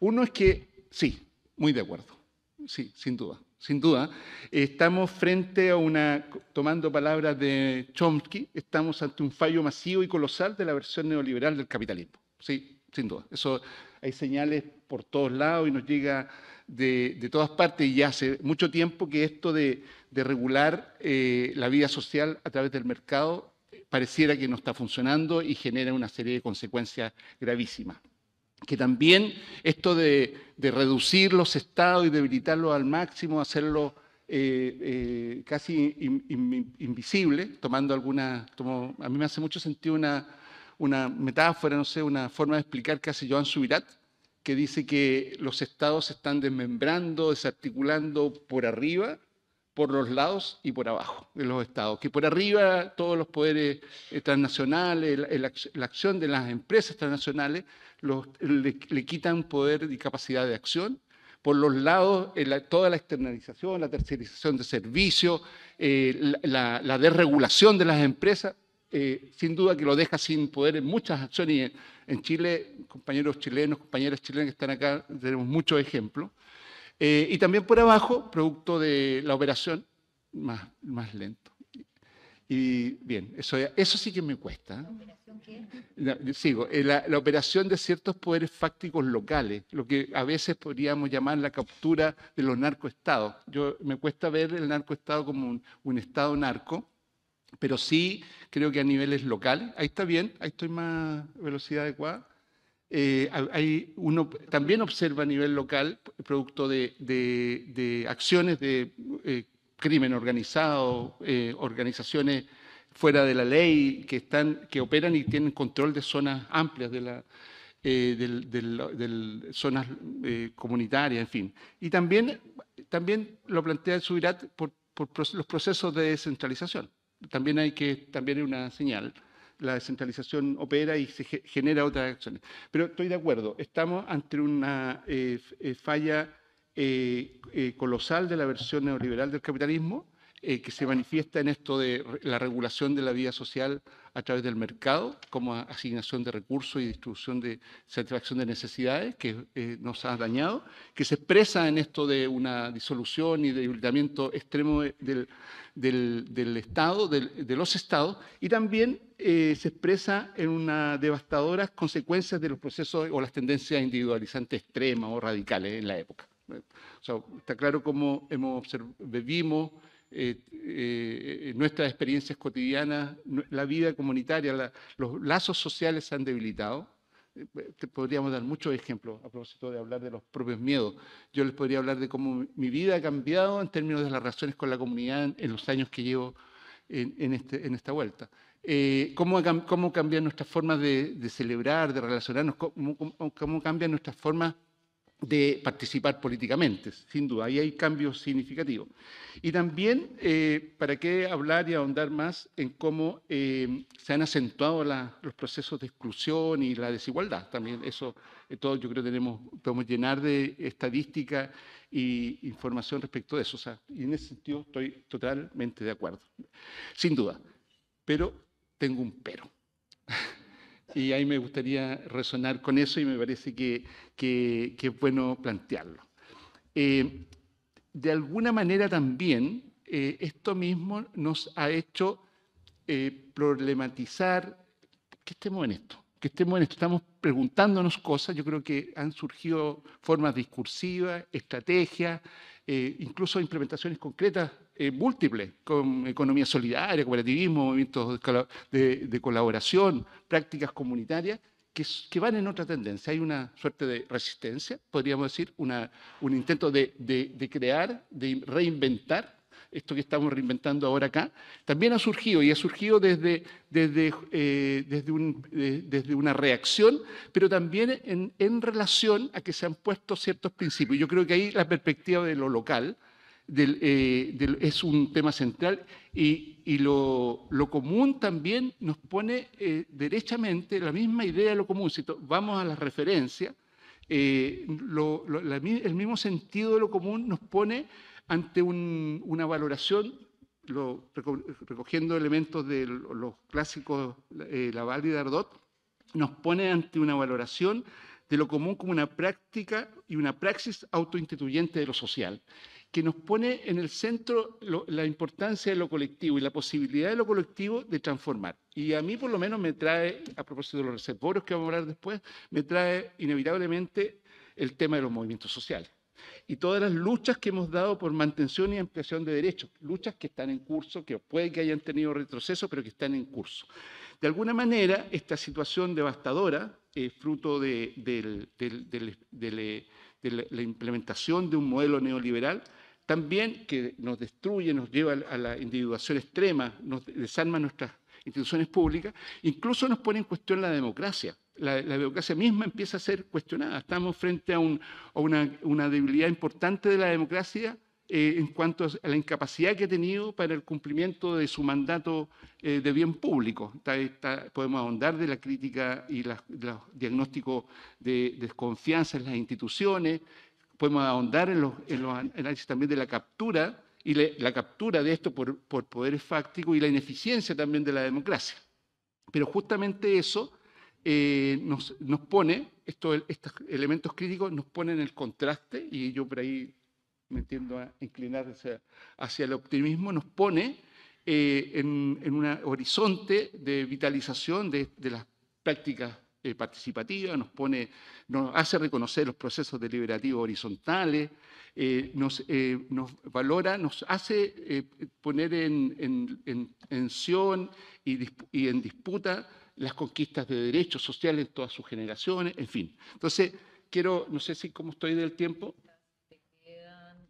Uno es que, sí, muy de acuerdo, sí, sin duda, sin duda. Estamos frente a una, tomando palabras de Chomsky, estamos ante un fallo masivo y colosal de la versión neoliberal del capitalismo. Sí, sin duda. Eso hay señales por todos lados y nos llega de, todas partes y hace mucho tiempo que esto de, regular eh, la vida social a través del mercado eh, pareciera que no está funcionando y genera una serie de consecuencias gravísimas. Que también esto de, reducir los estados y debilitarlos al máximo, hacerlo eh, casi invisible, tomando alguna, a mí me hace mucho sentido una, una metáfora, no sé, una forma de explicar que hace Joan Subirat, que dice que los estados se están desmembrando, desarticulando por arriba, por los lados y por abajo de los estados. Que por arriba todos los poderes eh, transnacionales, la, acción de las empresas transnacionales le, quitan poder y capacidad de acción. Por los lados, toda la externalización, la tercerización de servicios, eh, la desregulación de las empresas, eh, sin duda que lo deja sin poder en muchas acciones. En, Chile, compañeros chilenos, compañeras chilenas que están acá, tenemos muchos ejemplos. Eh, y también por abajo, producto de la operación, más, más lento. Y bien, eso, eso sí que me cuesta. ¿eh? sigo, la, la, operación de ciertos poderes fácticos locales, lo que a veces podríamos llamar la captura de los narcoestados. Yo me cuesta ver el narcoestado como un, un estado narco, pero sí creo que a niveles locales, ahí está bien, ahí estoy más velocidad adecuada. Eh, hay, uno también observa a nivel local, producto de, acciones de eh, crimen organizado, eh, organizaciones fuera de la ley que, están, que operan y tienen control de zonas amplias de la, de zonas comunitarias, en fin. Y también, también lo plantea el Subirat por los procesos de descentralización también hay que, también hay una señal. La descentralización opera y se genera otras acciones. Pero estoy de acuerdo, estamos ante una eh, eh, falla eh, colosal de la versión neoliberal del capitalismo que se manifiesta en esto de la regulación de la vida social a través del mercado, como asignación de recursos y distribución de satisfacción de necesidades, que eh, nos ha dañado, que se expresa en esto de una disolución y debilitamiento extremo del, del, Estado, de los Estados, y también eh, se expresa en unas devastadoras consecuencias de los procesos o las tendencias individualizantes extremas o radicales en la época. O sea, está claro cómo hemos vivimos eh, eh, nuestras experiencias cotidianas, la vida comunitaria, los lazos sociales se han debilitado. Eh, podríamos dar muchos ejemplos a propósito de hablar de los propios miedos. Yo les podría hablar de cómo mi vida ha cambiado en términos de las relaciones con la comunidad en, los años que llevo en, este, esta vuelta. cómo, cómo, cambian nuestras formas de, celebrar, de relacionarnos, cómo, cómo, cómo cambian nuestras formas de participar políticamente, sin duda, ahí hay cambios significativos. Y también, eh, ¿para qué hablar y ahondar más en cómo eh, se han acentuado los procesos de exclusión y la desigualdad? También eso, eh, todo yo creo que tenemos, podemos llenar de estadística e información respecto de eso. y en ese sentido estoy totalmente de acuerdo, sin duda. Pero tengo un pero. y ahí me gustaría resonar con eso y me parece que, es bueno plantearlo. Eh, de alguna manera también eh, esto mismo nos ha hecho eh, problematizar que estemos en esto, que estemos en esto, estamos preguntándonos cosas, yo creo que han surgido formas discursivas, estrategias, incluso implementaciones concretas eh, múltiples, con economía solidaria, cooperativismo, movimientos de, colaboración, prácticas comunitarias, que, van en otra tendencia. Hay una suerte de resistencia, podríamos decir, una, un intento de, crear, de reinventar esto que estamos reinventando ahora acá, también ha surgido y ha surgido desde, desde, eh, desde, desde una reacción, pero también en, en, relación a que se han puesto ciertos principios. Yo creo que ahí la perspectiva de lo local, eh, es un tema central y, lo, común también nos pone eh, derechamente la misma idea de lo común. Si vamos a la referencia, eh, el mismo sentido de lo común nos pone ante una valoración, recogiendo elementos de los clásicos Laval y Dardot, nos pone ante una valoración de lo común como una práctica y una praxis autoinstituyente de lo social, que nos pone en el centro la importancia de lo colectivo y la posibilidad de lo colectivo de transformar. Y a mí por lo menos me trae, a propósito de los reservorios que vamos a hablar después, me trae inevitablemente el tema de los movimientos sociales y todas las luchas que hemos dado por mantención y ampliación de derechos, luchas que están en curso, que puede que hayan tenido retroceso, pero que están en curso. De alguna manera, esta situación devastadora, eh, fruto de, la implementación de un modelo neoliberal, también que nos destruye, nos lleva a la individuación extrema, nos desarma nuestras instituciones públicas, incluso nos pone en cuestión la democracia la, democracia misma empieza a ser cuestionada. Estamos frente a, una, debilidad importante de la democracia eh, en cuanto a la incapacidad que ha tenido para el cumplimiento de su mandato eh, de bien público. podemos ahondar de la crítica y los diagnósticos de, desconfianza en las instituciones, podemos ahondar en los, análisis también de la captura y la captura de esto por, por poderes fácticos y la ineficiencia también de la democracia. Pero justamente eso eh, nos, pone, estos elementos críticos nos ponen el contraste, y yo por ahí me entiendo a inclinar hacia, el optimismo, nos pone eh, en, un horizonte de vitalización de, las prácticas eh, participativas, nos, pone, nos hace reconocer los procesos deliberativos horizontales, nos, valora, nos hace poner en, en, tensión y en disputa las conquistas de derechos sociales en todas sus generaciones, en fin. Entonces, quiero, no sé si cómo estoy del tiempo. Te quedan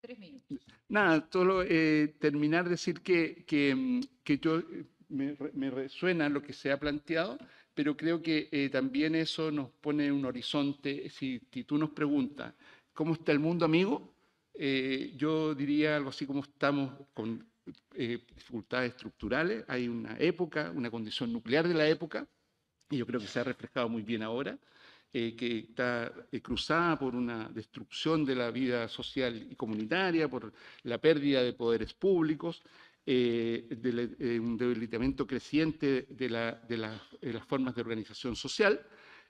tres minutos. Nada, solo eh, terminar de decir que, que, mm, yo eh, me, resuena lo que se ha planteado, pero creo que eh, también eso nos pone un horizonte. Si, si, tú nos preguntas, ¿cómo está el mundo, amigo? yo diría algo así como estamos con eh, dificultades estructurales, hay una época, una condición nuclear de la época, y yo creo que se ha reflejado muy bien ahora, eh, que está eh, cruzada por una destrucción de la vida social y comunitaria, por la pérdida de poderes públicos, de, un debilitamiento creciente de, las formas de organización social,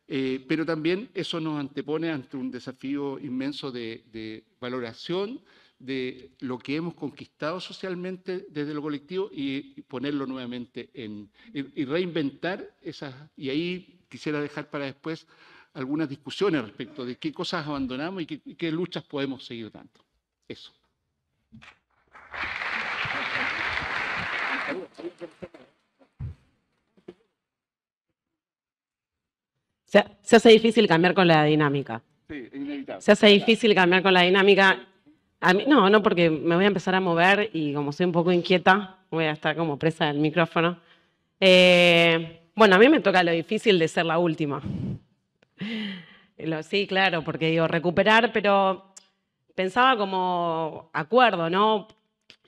pero también eso nos antepone ante un desafío inmenso de valoración de lo que hemos conquistado socialmente desde lo colectivo y ponerlo nuevamente en y, reinventar esas y ahí quisiera dejar para después algunas discusiones respecto de qué cosas abandonamos y qué, luchas podemos seguir dando. Eso. Se, se, hace difícil cambiar con la dinámica. Sí, inevitable. Se hace difícil cambiar con la dinámica no, no, porque me voy a empezar a mover y como soy un poco inquieta, voy a estar como presa del micrófono. Eh, bueno, a mí me toca lo difícil de ser la última. sí, claro, porque digo, recuperar, pero pensaba como acuerdo, ¿no?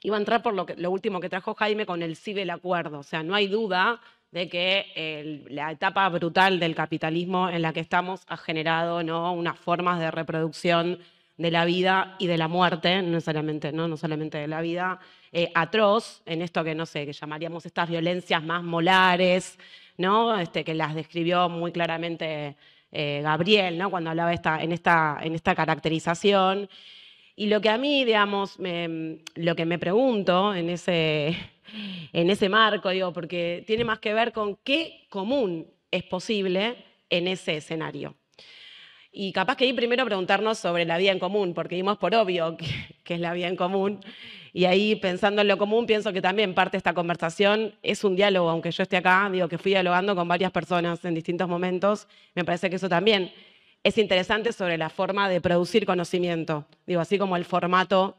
Iba a entrar por lo, último que trajo Jaime con el sí del acuerdo. O sea, no hay duda de que la etapa brutal del capitalismo en la que estamos ha generado ¿no? unas formas de reproducción de la vida y de la muerte, no necesariamente, no, no solamente de la vida, eh, atroz, en esto que no sé, que llamaríamos estas violencias más molares, ¿no? Este, que las describió muy claramente eh, Gabriel, ¿no? Cuando hablaba esta, en, esta, en esta caracterización. Y lo que a mí, digamos, lo que me pregunto en ese, en ese marco, digo, porque tiene más que ver con qué común es posible en ese escenario. Y capaz que ahí primero preguntarnos sobre la vida en común, porque dimos por obvio que, es la vida en común. Y ahí pensando en lo común, pienso que también parte de esta conversación es un diálogo, aunque yo esté acá, digo que fui dialogando con varias personas en distintos momentos, me parece que eso también es interesante sobre la forma de producir conocimiento. Digo, así como el formato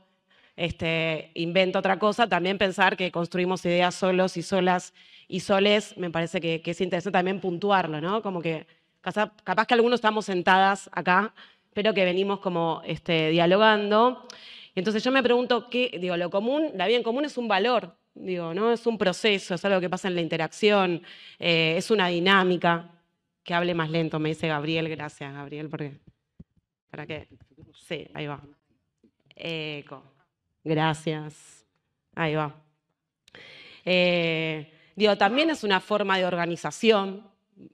este, inventa otra cosa, también pensar que construimos ideas solos y solas y soles, me parece que, es interesante también puntuarlo, ¿no? Como que capaz que algunos estamos sentadas acá, pero que venimos como este, dialogando. Y entonces yo me pregunto, ¿qué, digo, lo común, la vida en común es un valor, digo, ¿no? Es un proceso, es algo que pasa en la interacción, eh, es una dinámica. Que hable más lento, me dice Gabriel, gracias Gabriel, porque... ¿Para qué? Sí, ahí va. Eco. Gracias. Ahí va. Eh, digo, también es una forma de organización,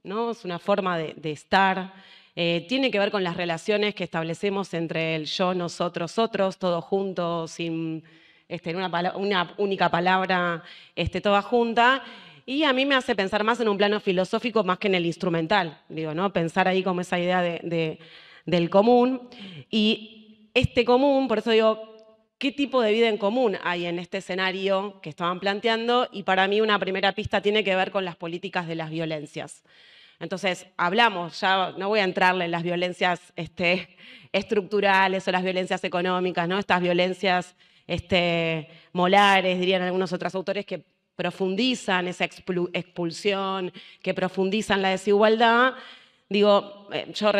¿no? Es una forma de, estar. eh, tiene que ver con las relaciones que establecemos entre el yo, nosotros, otros, todos juntos, sin este, una, una, única palabra, este, toda junta. Y a mí me hace pensar más en un plano filosófico más que en el instrumental, digo, ¿no? Pensar ahí como esa idea del común. Y este común, por eso digo, ¿qué tipo de vida en común hay en este escenario que estaban planteando? Y para mí una primera pista tiene que ver con las políticas de las violencias. Entonces, hablamos, ya no voy a entrarle en las violencias este, estructurales o las violencias económicas, ¿no? estas violencias este, molares, dirían algunos otros autores, que profundizan esa expulsión, que profundizan la desigualdad. Digo, eh, yo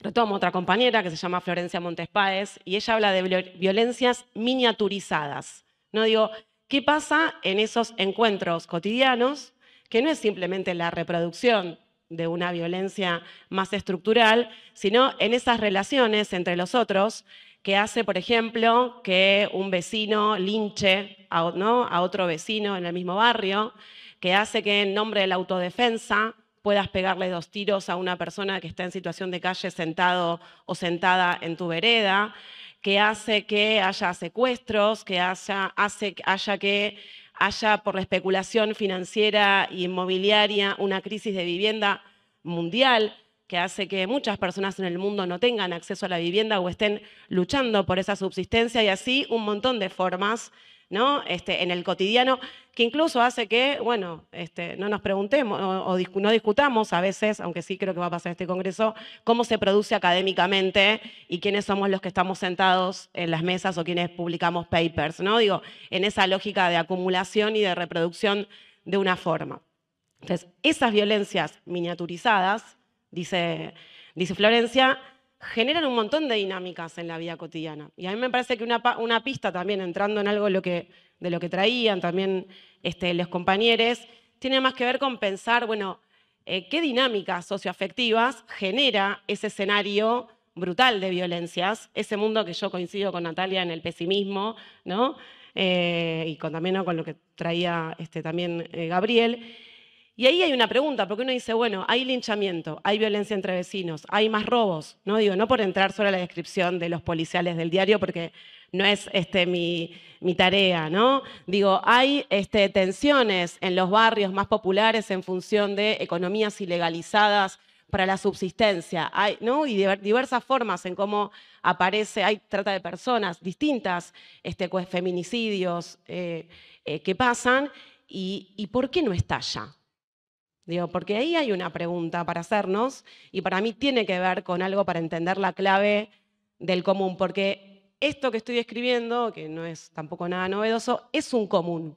retomo otra compañera que se llama Florencia Montespáez y ella habla de violencias miniaturizadas. ¿no? Digo, ¿qué pasa en esos encuentros cotidianos que no es simplemente la reproducción de una violencia más estructural, sino en esas relaciones entre los otros que hace, por ejemplo, que un vecino linche a, ¿no? a otro vecino en el mismo barrio, que hace que en nombre de la autodefensa puedas pegarle dos tiros a una persona que está en situación de calle sentado o sentada en tu vereda, que hace que haya secuestros, que haya, hace, que haya por la especulación financiera e inmobiliaria una crisis de vivienda mundial que hace que muchas personas en el mundo no tengan acceso a la vivienda o estén luchando por esa subsistencia y así un montón de formas ¿no? Este, en el cotidiano, que incluso hace que, bueno, este, no nos preguntemos o, no discutamos a veces, aunque sí creo que va a pasar este congreso, cómo se produce académicamente y quiénes somos los que estamos sentados en las mesas o quienes publicamos papers, ¿no? Digo, en esa lógica de acumulación y de reproducción de una forma. Entonces, esas violencias miniaturizadas, dice, dice Florencia, generan un montón de dinámicas en la vida cotidiana. Y a mí me parece que una, una pista también, entrando en algo de lo que, de lo que traían también este, los compañeros, tiene más que ver con pensar, bueno, eh, qué dinámicas socioafectivas genera ese escenario brutal de violencias, ese mundo que yo coincido con Natalia en el pesimismo, ¿no? Eh, y con, también con lo que traía este, también eh, Gabriel. Y ahí hay una pregunta, porque uno dice, bueno, hay linchamiento, hay violencia entre vecinos, hay más robos. No digo, no por entrar a la descripción de los policiales del diario, porque no es este, mi, tarea, ¿no? Digo, hay este, tensiones en los barrios más populares en función de economías ilegalizadas para la subsistencia, hay, ¿no? y diversas formas en cómo aparece, hay trata de personas distintas, este, pues, feminicidios eh, eh, que pasan, y, y ¿por qué no estalla? Digo, porque ahí hay una pregunta para hacernos y para mí tiene que ver con algo para entender la clave del común, porque esto que estoy escribiendo, que no es tampoco nada novedoso, es un común.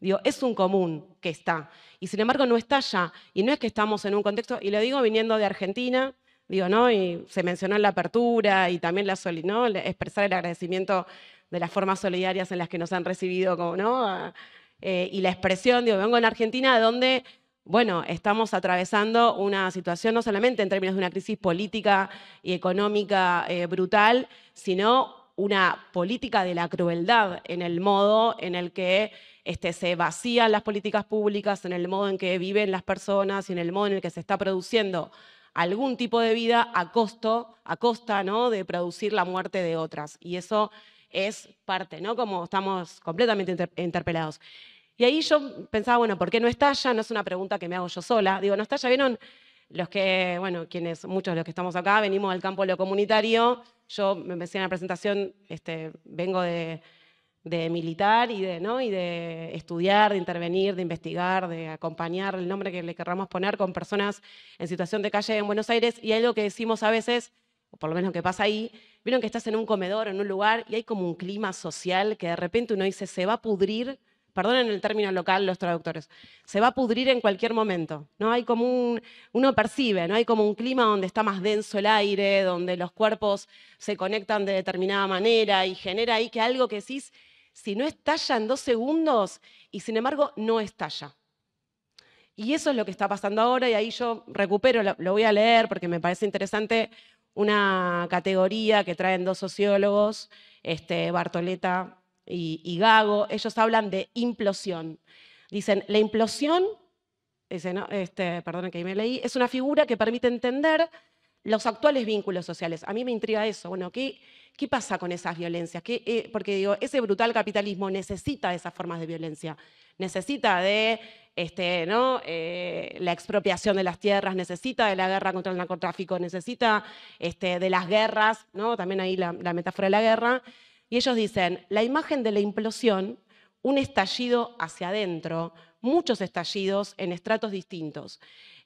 Digo, es un común que está. Y sin embargo no está ya. Y no es que estamos en un contexto, y lo digo viniendo de Argentina, digo, ¿no? Y se mencionó en la apertura y también la ¿no? expresar el agradecimiento de las formas solidarias en las que nos han recibido, ¿no? Eh, y la expresión, digo, vengo en Argentina donde bueno, estamos atravesando una situación no solamente en términos de una crisis política y económica eh, brutal, sino una política de la crueldad en el modo en el que este, se vacían las políticas públicas, en el modo en que viven las personas y en el modo en el que se está produciendo algún tipo de vida a costo, a costa ¿no? de producir la muerte de otras. Y eso es parte, ¿no? Como estamos completamente interpelados. Y ahí yo pensaba, bueno, ¿por qué no estalla? No es una pregunta que me hago yo sola. Digo, ¿no estalla? ¿Vieron? Los que, bueno, quienes, muchos de los que estamos acá, venimos del campo de lo comunitario. Yo me empecé en la presentación, este, vengo de, militar y de, ¿no? y de estudiar, de intervenir, de investigar, de acompañar, el nombre que le querramos poner, con personas en situación de calle en Buenos Aires. Y hay algo que decimos a veces, o por lo menos que pasa ahí, vieron que estás en un comedor, en un lugar, y hay como un clima social que de repente uno dice, se va a pudrir perdonen el término local los traductores, se va a pudrir en cualquier momento. ¿no? Hay como un, uno percibe, ¿no? hay como un clima donde está más denso el aire, donde los cuerpos se conectan de determinada manera y genera ahí que algo que decís, si no estalla en dos segundos y sin embargo no estalla. Y eso es lo que está pasando ahora y ahí yo recupero, lo, voy a leer porque me parece interesante, una categoría que traen dos sociólogos, este, Bartoleta y, Gago, ellos hablan de implosión. Dicen, la implosión, este, perdón que ahí me leí, es una figura que permite entender los actuales vínculos sociales. A mí me intriga eso. Bueno, ¿qué, qué pasa con esas violencias? Eh, porque digo, ese brutal capitalismo necesita esas formas de violencia. Necesita de este, ¿no? Eh, la expropiación de las tierras, necesita de la guerra contra el narcotráfico, necesita este, de las guerras, ¿no? también ahí la, la metáfora de la guerra. Y ellos dicen, la imagen de la implosión, un estallido hacia adentro, muchos estallidos en estratos distintos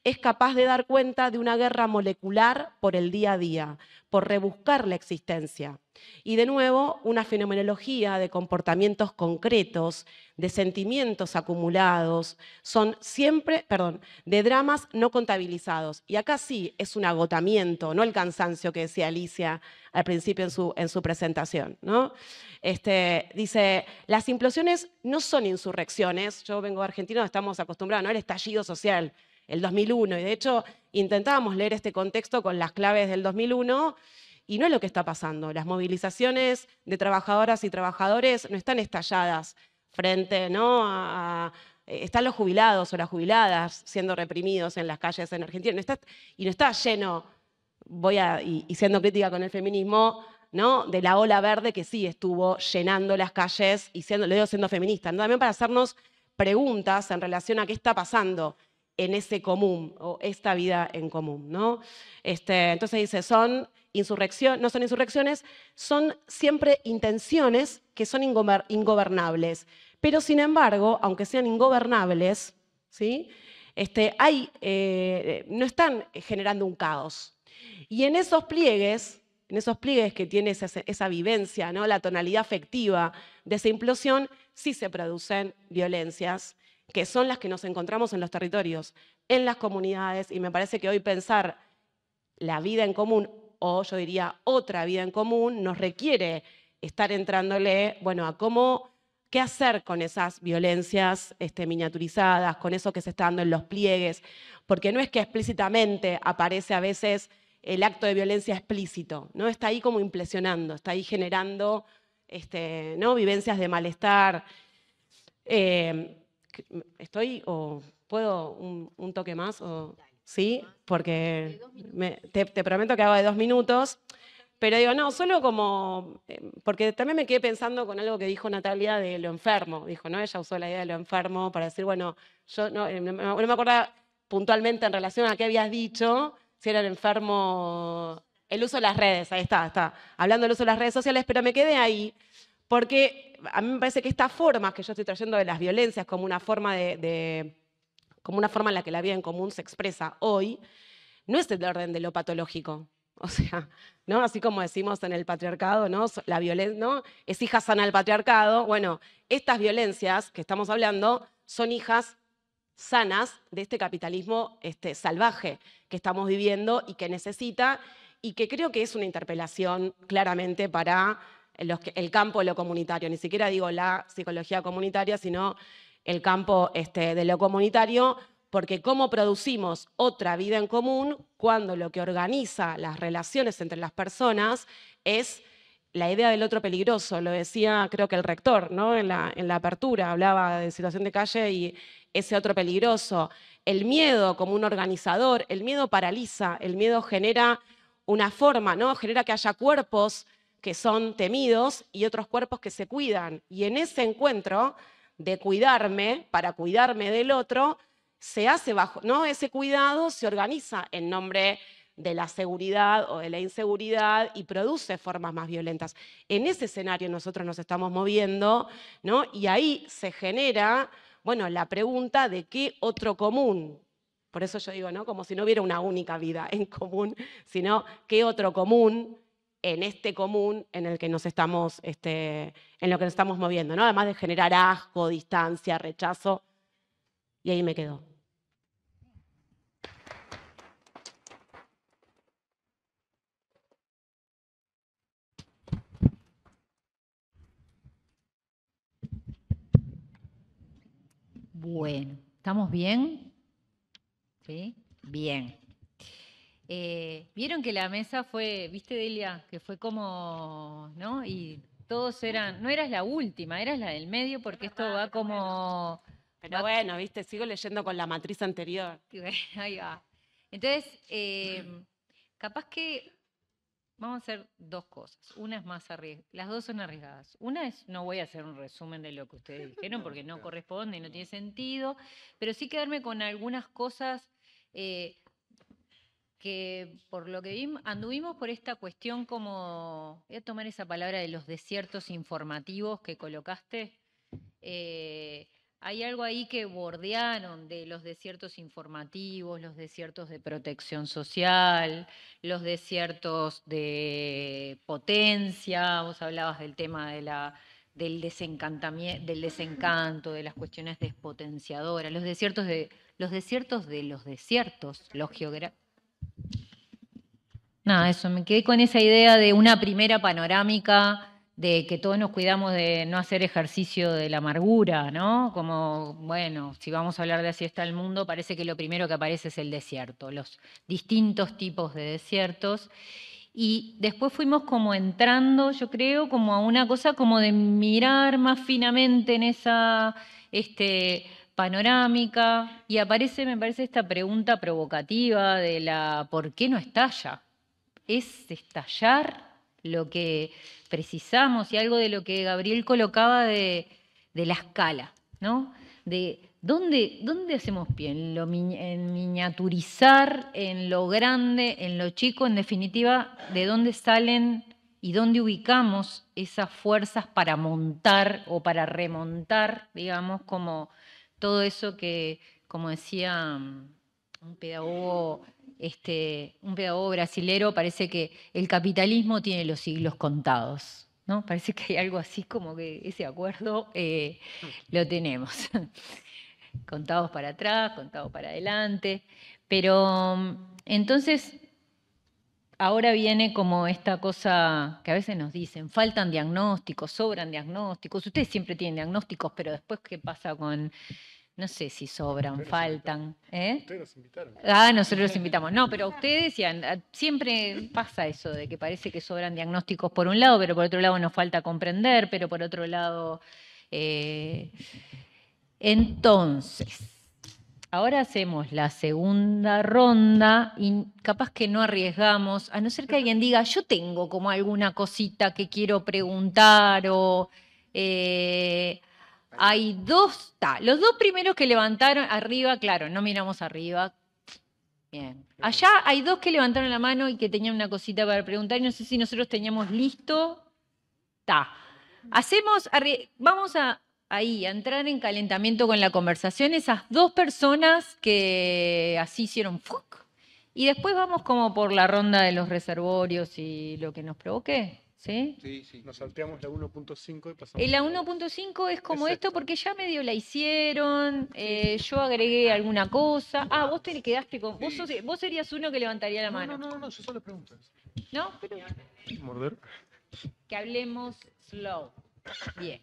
es capaz de dar cuenta de una guerra molecular por el día a día, por rebuscar la existencia. Y de nuevo, una fenomenología de comportamientos concretos, de sentimientos acumulados, son siempre, perdón, de dramas no contabilizados. Y acá sí es un agotamiento, no el cansancio que decía Alicia al principio en su, en su presentación. ¿no? Este, dice, las implosiones no son insurrecciones. Yo vengo de Argentina, estamos acostumbrados, ¿no? El estallido social el 2001. Y de hecho intentábamos leer este contexto con las claves del 2001 y no es lo que está pasando. Las movilizaciones de trabajadoras y trabajadores no están estalladas frente ¿no? a, eh, están los jubilados o las jubiladas siendo reprimidos en las calles en Argentina. y no está lleno, voy a, y, siendo crítica con el feminismo, ¿no? de la ola verde que sí estuvo llenando las calles y siendo, le digo siendo feminista. También para hacernos preguntas en relación a qué está pasando en ese común o esta vida en común. ¿no? Este, entonces dice, son insurrección, no son insurrecciones, son siempre intenciones que son ingobernables. Pero sin embargo, aunque sean ingobernables, ¿sí? Este, hay, eh, no están generando un caos. Y en esos pliegues, en esos pliegues que tiene esa, esa vivencia, ¿no? la tonalidad afectiva de esa implosión, sí se producen violencias que son las que nos encontramos en los territorios, en las comunidades, y me parece que hoy pensar la vida en común, o yo diría otra vida en común, nos requiere estar entrándole, bueno, a cómo, qué hacer con esas violencias este, miniaturizadas, con eso que se está dando en los pliegues, porque no es que explícitamente aparece a veces el acto de violencia explícito, ¿no? Está ahí como impresionando, está ahí generando este, ¿no? vivencias de malestar. Eh, ¿Estoy o puedo un, toque más? O, ¿Sí? Porque te, prometo que hago de dos minutos. Pero digo, no, solo como, eh, porque también me quedé pensando con algo que dijo Natalia de lo enfermo. Dijo, ¿no? Ella usó la idea de lo enfermo para decir, bueno, yo no, eh, me acuerdo puntualmente en relación a qué habías dicho, si era el enfermo, el uso de las redes, ahí está, está, hablando del uso de las redes sociales, pero me quedé ahí porque a mí me parece que esta forma que yo estoy trayendo de las violencias como una forma de, como una forma en la que la vida en común se expresa hoy, no es el orden de lo patológico. O sea, ¿no? Así como decimos en el patriarcado, ¿no? La violencia. Es hija sana del patriarcado. Bueno, estas violencias que estamos hablando son hijas sanas de este capitalismo este, salvaje que estamos viviendo y que necesita y que creo que es una interpelación claramente para el campo de lo comunitario, ni siquiera digo la psicología comunitaria, sino el campo este, de lo comunitario, porque cómo producimos otra vida en común cuando lo que organiza las relaciones entre las personas es la idea del otro peligroso, lo decía creo que el rector ¿no? en, la, en la apertura, hablaba de situación de calle y ese otro peligroso. El miedo como un organizador, el miedo paraliza, el miedo genera una forma, ¿no? genera que haya cuerpos que son temidos y otros cuerpos que se cuidan. Y en ese encuentro de cuidarme para cuidarme del otro, se hace bajo, ¿no? Ese cuidado se organiza en nombre de la seguridad o de la inseguridad y produce formas más violentas. En ese escenario nosotros nos estamos moviendo, ¿no? Y ahí se genera, bueno, la pregunta de qué otro común. Por eso yo digo, ¿no? Como si no hubiera una única vida en común, sino qué otro común en este común en el que nos estamos, este, en lo que nos estamos moviendo, ¿no? Además de generar asco, distancia, rechazo. Y ahí me quedo. Bueno, ¿estamos bien? ¿Sí? Bien. Eh, Vieron que la mesa fue, viste Delia, que fue como, ¿no? Y todos eran, no eras la última, eras la del medio porque esto va como... Pero bueno, viste, sigo leyendo con la matriz anterior. ahí va. Entonces, eh, capaz que vamos a hacer dos cosas. Una es más arriesgada, las dos son arriesgadas. Una es, no voy a hacer un resumen de lo que ustedes dijeron porque no corresponde y no tiene sentido, pero sí quedarme con algunas cosas eh, que por lo que vimos, anduvimos por esta cuestión como, voy a tomar esa palabra de los desiertos informativos que colocaste. Eh, hay algo ahí que bordearon de los desiertos informativos, los desiertos de protección social, los desiertos de potencia, vos hablabas del tema del, del desencanto, de las cuestiones despotenciadoras, los desiertos de los desiertos de los desiertos, los geográficos Nada, eso, me quedé con esa idea de una primera panorámica de que todos nos cuidamos de no hacer ejercicio de la amargura, ¿no? Como, bueno, si vamos a hablar de así está el mundo, parece que lo primero que aparece es el desierto, los distintos tipos de desiertos. Y después fuimos como entrando, yo creo, como a una cosa como de mirar más finamente en esa este, panorámica y aparece, me parece, esta pregunta provocativa de la ¿por qué no estalla? ¿Es estallar lo que precisamos? Y algo de lo que Gabriel colocaba de, la escala, ¿no? De ¿dónde, dónde hacemos pie? En, lo, en miniaturizar, en lo grande, en lo chico, en definitiva, de dónde salen y dónde ubicamos esas fuerzas para montar o para remontar, digamos, como todo eso que, como decía mm, un pedagogo, este, un pedagogo brasilero, parece que el capitalismo tiene los siglos contados. ¿no? Parece que hay algo así como que ese acuerdo eh, lo tenemos. contados para atrás, contados para adelante. Pero entonces, ahora viene como esta cosa que a veces nos dicen, faltan diagnósticos, sobran diagnósticos. Ustedes siempre tienen diagnósticos, pero después, ¿qué pasa con no sé si sobran, faltan. ¿eh? Ustedes los invitaron. Ah, nosotros los invitamos. No, pero ustedes decían, ah, siempre pasa eso de que parece que sobran diagnósticos por un lado, pero por otro lado nos falta comprender, pero por otro lado... Eh, entonces, ahora hacemos la segunda ronda y capaz que no arriesgamos, a no ser que alguien diga, yo tengo como alguna cosita que quiero preguntar o... Eh, hay dos, los dos primeros que levantaron arriba, claro, no miramos arriba. Bien. Allá hay dos que levantaron la mano y que tenían una cosita para preguntar y no sé si nosotros teníamos listo. Ta. Hacemos, vamos a ahí, a entrar en calentamiento con la conversación, esas dos personas que así hicieron fuck, y después vamos como por la ronda de los reservorios y lo que nos provoque. ¿Sí? Sí, sí. Nos salteamos la 1.5 y pasamos. La 1.5 es como esto porque ya medio la hicieron, eh, yo agregué alguna cosa. Ah, vos te quedaste con. Vos, vos, serías uno que levantaría la mano. No, no, no, yo solo pregunto. ¿No? Pero. Morder. Que hablemos slow. Bien.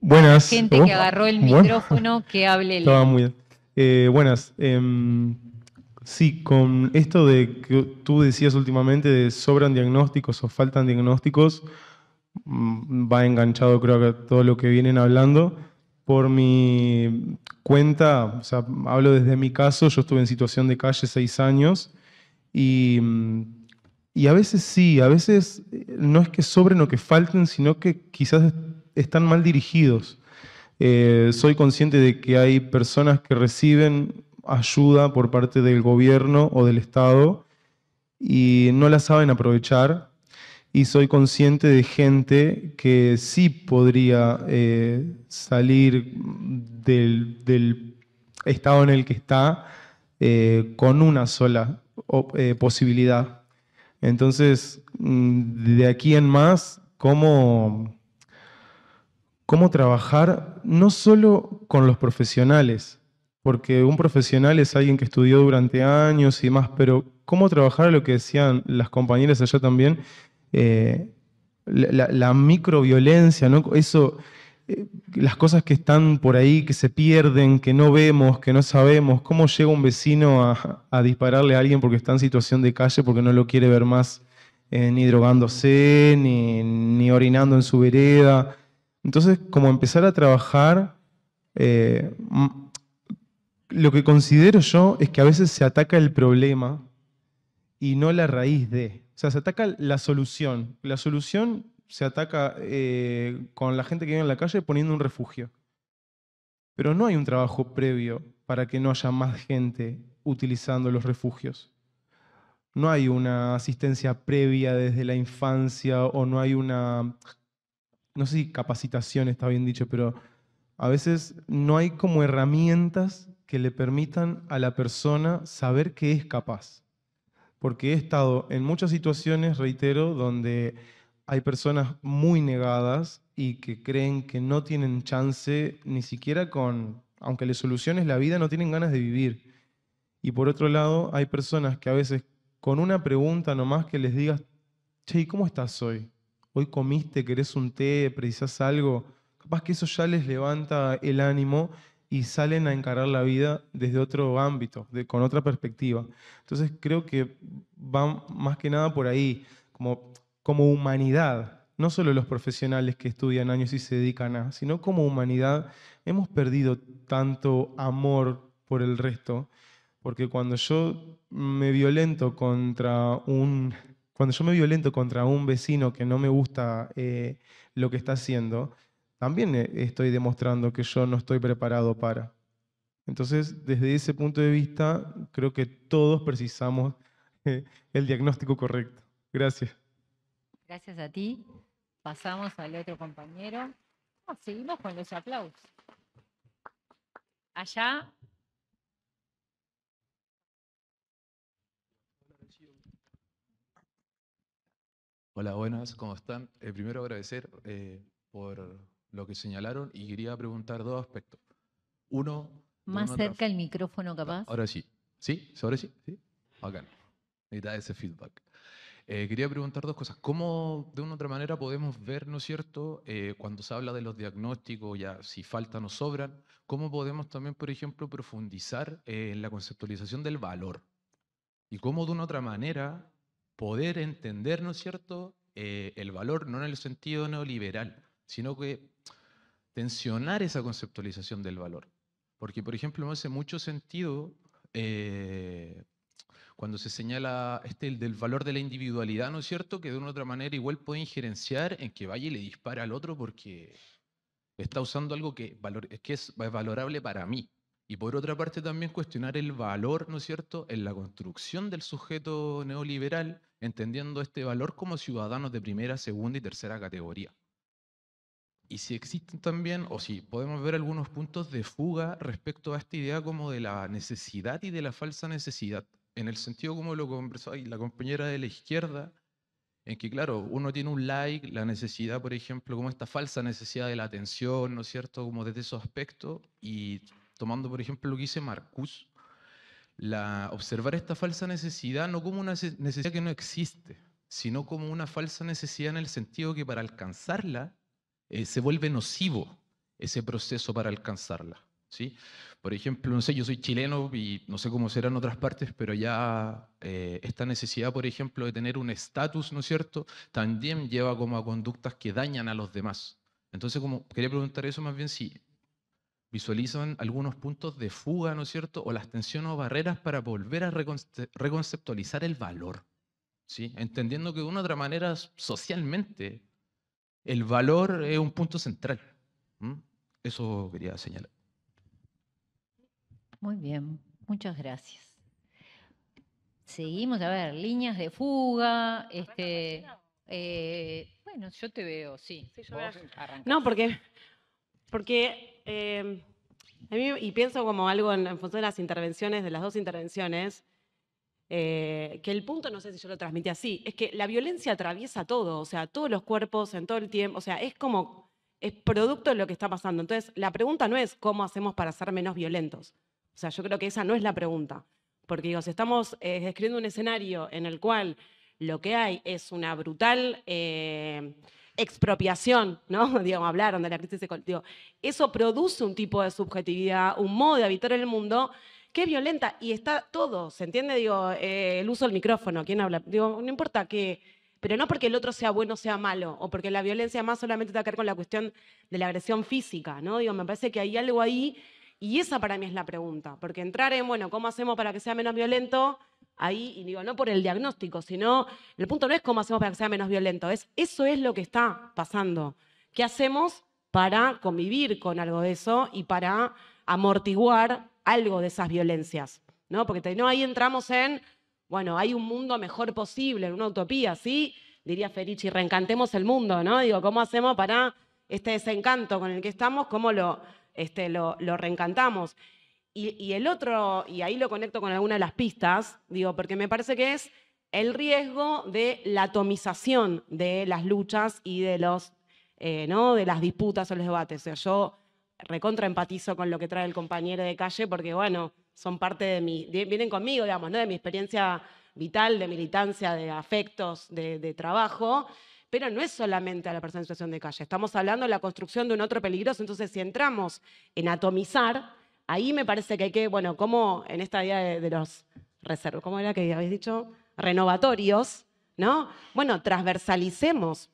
Buenas. Gente que agarró el micrófono, que hable. Estaba muy bien. Eh, buenas. Em, Sí, con esto de que tú decías últimamente de sobran diagnósticos o faltan diagnósticos, mm, va enganchado creo que todo lo que vienen hablando. Por mi cuenta, o sea, hablo desde mi caso, yo estuve en situación de calle seis años y, mm, y a veces sí, a veces eh, no es que sobren o que falten, sino que quizás están mal dirigidos. Eh, soy consciente de que hay personas que reciben ayuda por parte del gobierno o del Estado y no la saben aprovechar. Y soy consciente de gente que sí podría eh, salir del, estado en el que está eh, con una sola eh, posibilidad. Entonces, mm, de aquí en más, ¿cómo, cómo trabajar no solo con los profesionales, porque un profesional es alguien que estudió durante años y demás, pero cómo trabajar lo que decían las compañeras allá también, eh, la, microviolencia, ¿no? Eso, eh, las cosas que están por ahí, que se pierden, que no vemos, que no sabemos, cómo llega un vecino a, dispararle a alguien porque está en situación de calle, porque no lo quiere ver más eh, ni drogándose, ni, ni, orinando en su vereda. Entonces, como empezar a trabajar lo que considero yo es que a veces se ataca el problema y no la raíz de. O sea, se ataca la solución. La solución se ataca eh, con la gente que vive en la calle poniendo un refugio. Pero no hay un trabajo previo para que no haya más gente utilizando los refugios. No hay una asistencia previa desde la infancia o no hay una, no sé si capacitación está bien dicho, pero a veces no hay como herramientas que le permitan a la persona saber que es capaz. Porque he estado en muchas situaciones, reitero, donde hay personas muy negadas y que creen que no tienen chance ni siquiera con, aunque le soluciones la vida, no tienen ganas de vivir. Y por otro lado, hay personas que a veces con una pregunta nomás que les digas, che, ¿cómo estás hoy? ¿Hoy comiste? ¿Querés un té? ¿Precisas algo? Capaz que eso ya les levanta el ánimo y salen a encarar la vida desde otro ámbito, con otra perspectiva. Entonces creo que va más que nada por ahí, como, como humanidad, no solo los profesionales que estudian años y se dedican a, sino como humanidad, hemos perdido tanto amor por el resto, porque cuando yo me violento contra un, cuando yo me violento contra un vecino que no me gusta eh, lo que está haciendo, también eh, estoy demostrando que yo no estoy preparado para. Entonces, desde ese punto de vista, creo que todos precisamos eh, el diagnóstico correcto. Gracias. Gracias a ti. Pasamos al otro compañero. seguimos con los aplausos. Allá. Hola, buenas, ¿cómo están? Eh, primero agradecer por lo que señalaron y quería preguntar dos aspectos. Uno... Más cerca el micrófono, capaz. Ahora sí. ¿Sí? ¿Ahora sí? ¿Sí? Bacán. Necesita ese feedback. Eh, quería preguntar dos cosas. ¿Cómo de una u otra manera podemos ver, ¿no es cierto?, eh, cuando se habla de los diagnósticos, ya si faltan o sobran, cómo podemos también, por ejemplo, profundizar eh, en la conceptualización del valor? Y cómo de una u otra manera poder entender, ¿no es cierto?, el valor no en el sentido neoliberal, sino que tensionar esa conceptualización del valor. Porque, por ejemplo, me hace mucho sentido eh, cuando se señala este, el del valor de la individualidad, ¿no es cierto? Que de una u otra manera igual puede injerenciar en que vaya y le dispara al otro porque está usando algo que, que es valorable para mí. Y por otra parte también cuestionar el valor, ¿no es cierto?, en la construcción del sujeto neoliberal, entendiendo este valor como ciudadanos de primera, segunda y tercera categoría y si existen también, o si podemos ver algunos puntos de fuga respecto a esta idea como de la necesidad y de la falsa necesidad, en el sentido como lo conversó ahí la compañera de la izquierda, en que, claro, uno tiene un like, la necesidad, por ejemplo, como esta falsa necesidad de la atención, ¿no es cierto?, como desde esos aspectos, y tomando, por ejemplo, lo que dice Marcus, la, observar esta falsa necesidad no como una necesidad que no existe, sino como una falsa necesidad en el sentido que para alcanzarla eh, se vuelve nocivo ese proceso para alcanzarla. ¿sí? Por ejemplo, no sé, yo soy chileno y no sé cómo será en otras partes, pero ya eh, esta necesidad, por ejemplo, de tener un estatus, ¿no es cierto?, también lleva como a conductas que dañan a los demás. Entonces, como quería preguntar eso más bien si visualizan algunos puntos de fuga, ¿no es cierto?, o las tensiones o barreras para volver a reconceptualizar el valor, ¿sí? Entendiendo que de una u otra manera socialmente el valor es un punto central. Eso quería señalar. Muy bien, muchas gracias. Seguimos, a ver, líneas de fuga, este, eh, bueno, yo te veo, sí. no, porque, porque eh, a mí, y pienso como algo en, en, función de las intervenciones, de las dos intervenciones, eh, que el punto, no sé si yo lo transmití así, es que la violencia atraviesa todo, o sea, todos los cuerpos en todo el tiempo, o sea, es como, es producto de lo que está pasando. Entonces, la pregunta no es cómo hacemos para ser menos violentos. O sea, yo creo que esa no es la pregunta. Porque digo, si estamos eh, describiendo un escenario en el cual lo que hay es una brutal eh, expropiación, ¿no? Digamos, hablaron de la crisis ecológica. Eso produce un tipo de subjetividad, un modo de habitar el mundo qué violenta. Y está todo, ¿se entiende? Digo, eh, el uso del micrófono, ¿quién habla? Digo, no importa qué, pero no porque el otro sea bueno o sea malo, o porque la violencia más solamente tiene que ver con la cuestión de la agresión física, ¿no? Digo, me parece que hay algo ahí Y esa para mí es la pregunta, porque entrar en, bueno, ¿cómo hacemos para que sea menos violento? Ahí, y digo, no por el diagnóstico, sino el punto no es cómo hacemos para que sea menos violento, es eso es lo que está pasando. ¿Qué hacemos para convivir con algo de eso y para amortiguar algo de esas violencias? ¿no? Porque no, ahí entramos en, bueno, hay un mundo mejor posible, en una utopía, ¿sí? Diría Ferici, reencantemos el mundo, ¿no? Digo, ¿cómo hacemos para este desencanto con el que estamos, cómo lo, este, lo, reencantamos. Y, el otro, y ahí lo conecto con alguna de las pistas, digo, porque me parece que es el riesgo de la atomización de las luchas y de, los, eh, ¿no? de las disputas o los debates. O sea, yo recontra empatizo con lo que trae el compañero de calle porque, bueno, son parte de mi, vienen conmigo, digamos, ¿no? de mi experiencia vital, de militancia, de afectos, de, trabajo pero no es solamente a la persona en situación de calle. Estamos hablando de la construcción de un otro peligroso. Entonces, si entramos en atomizar, ahí me parece que hay que, bueno, como en esta idea de, los reservos, ¿cómo era que habéis dicho? Renovatorios, ¿no? Bueno, transversalicemos.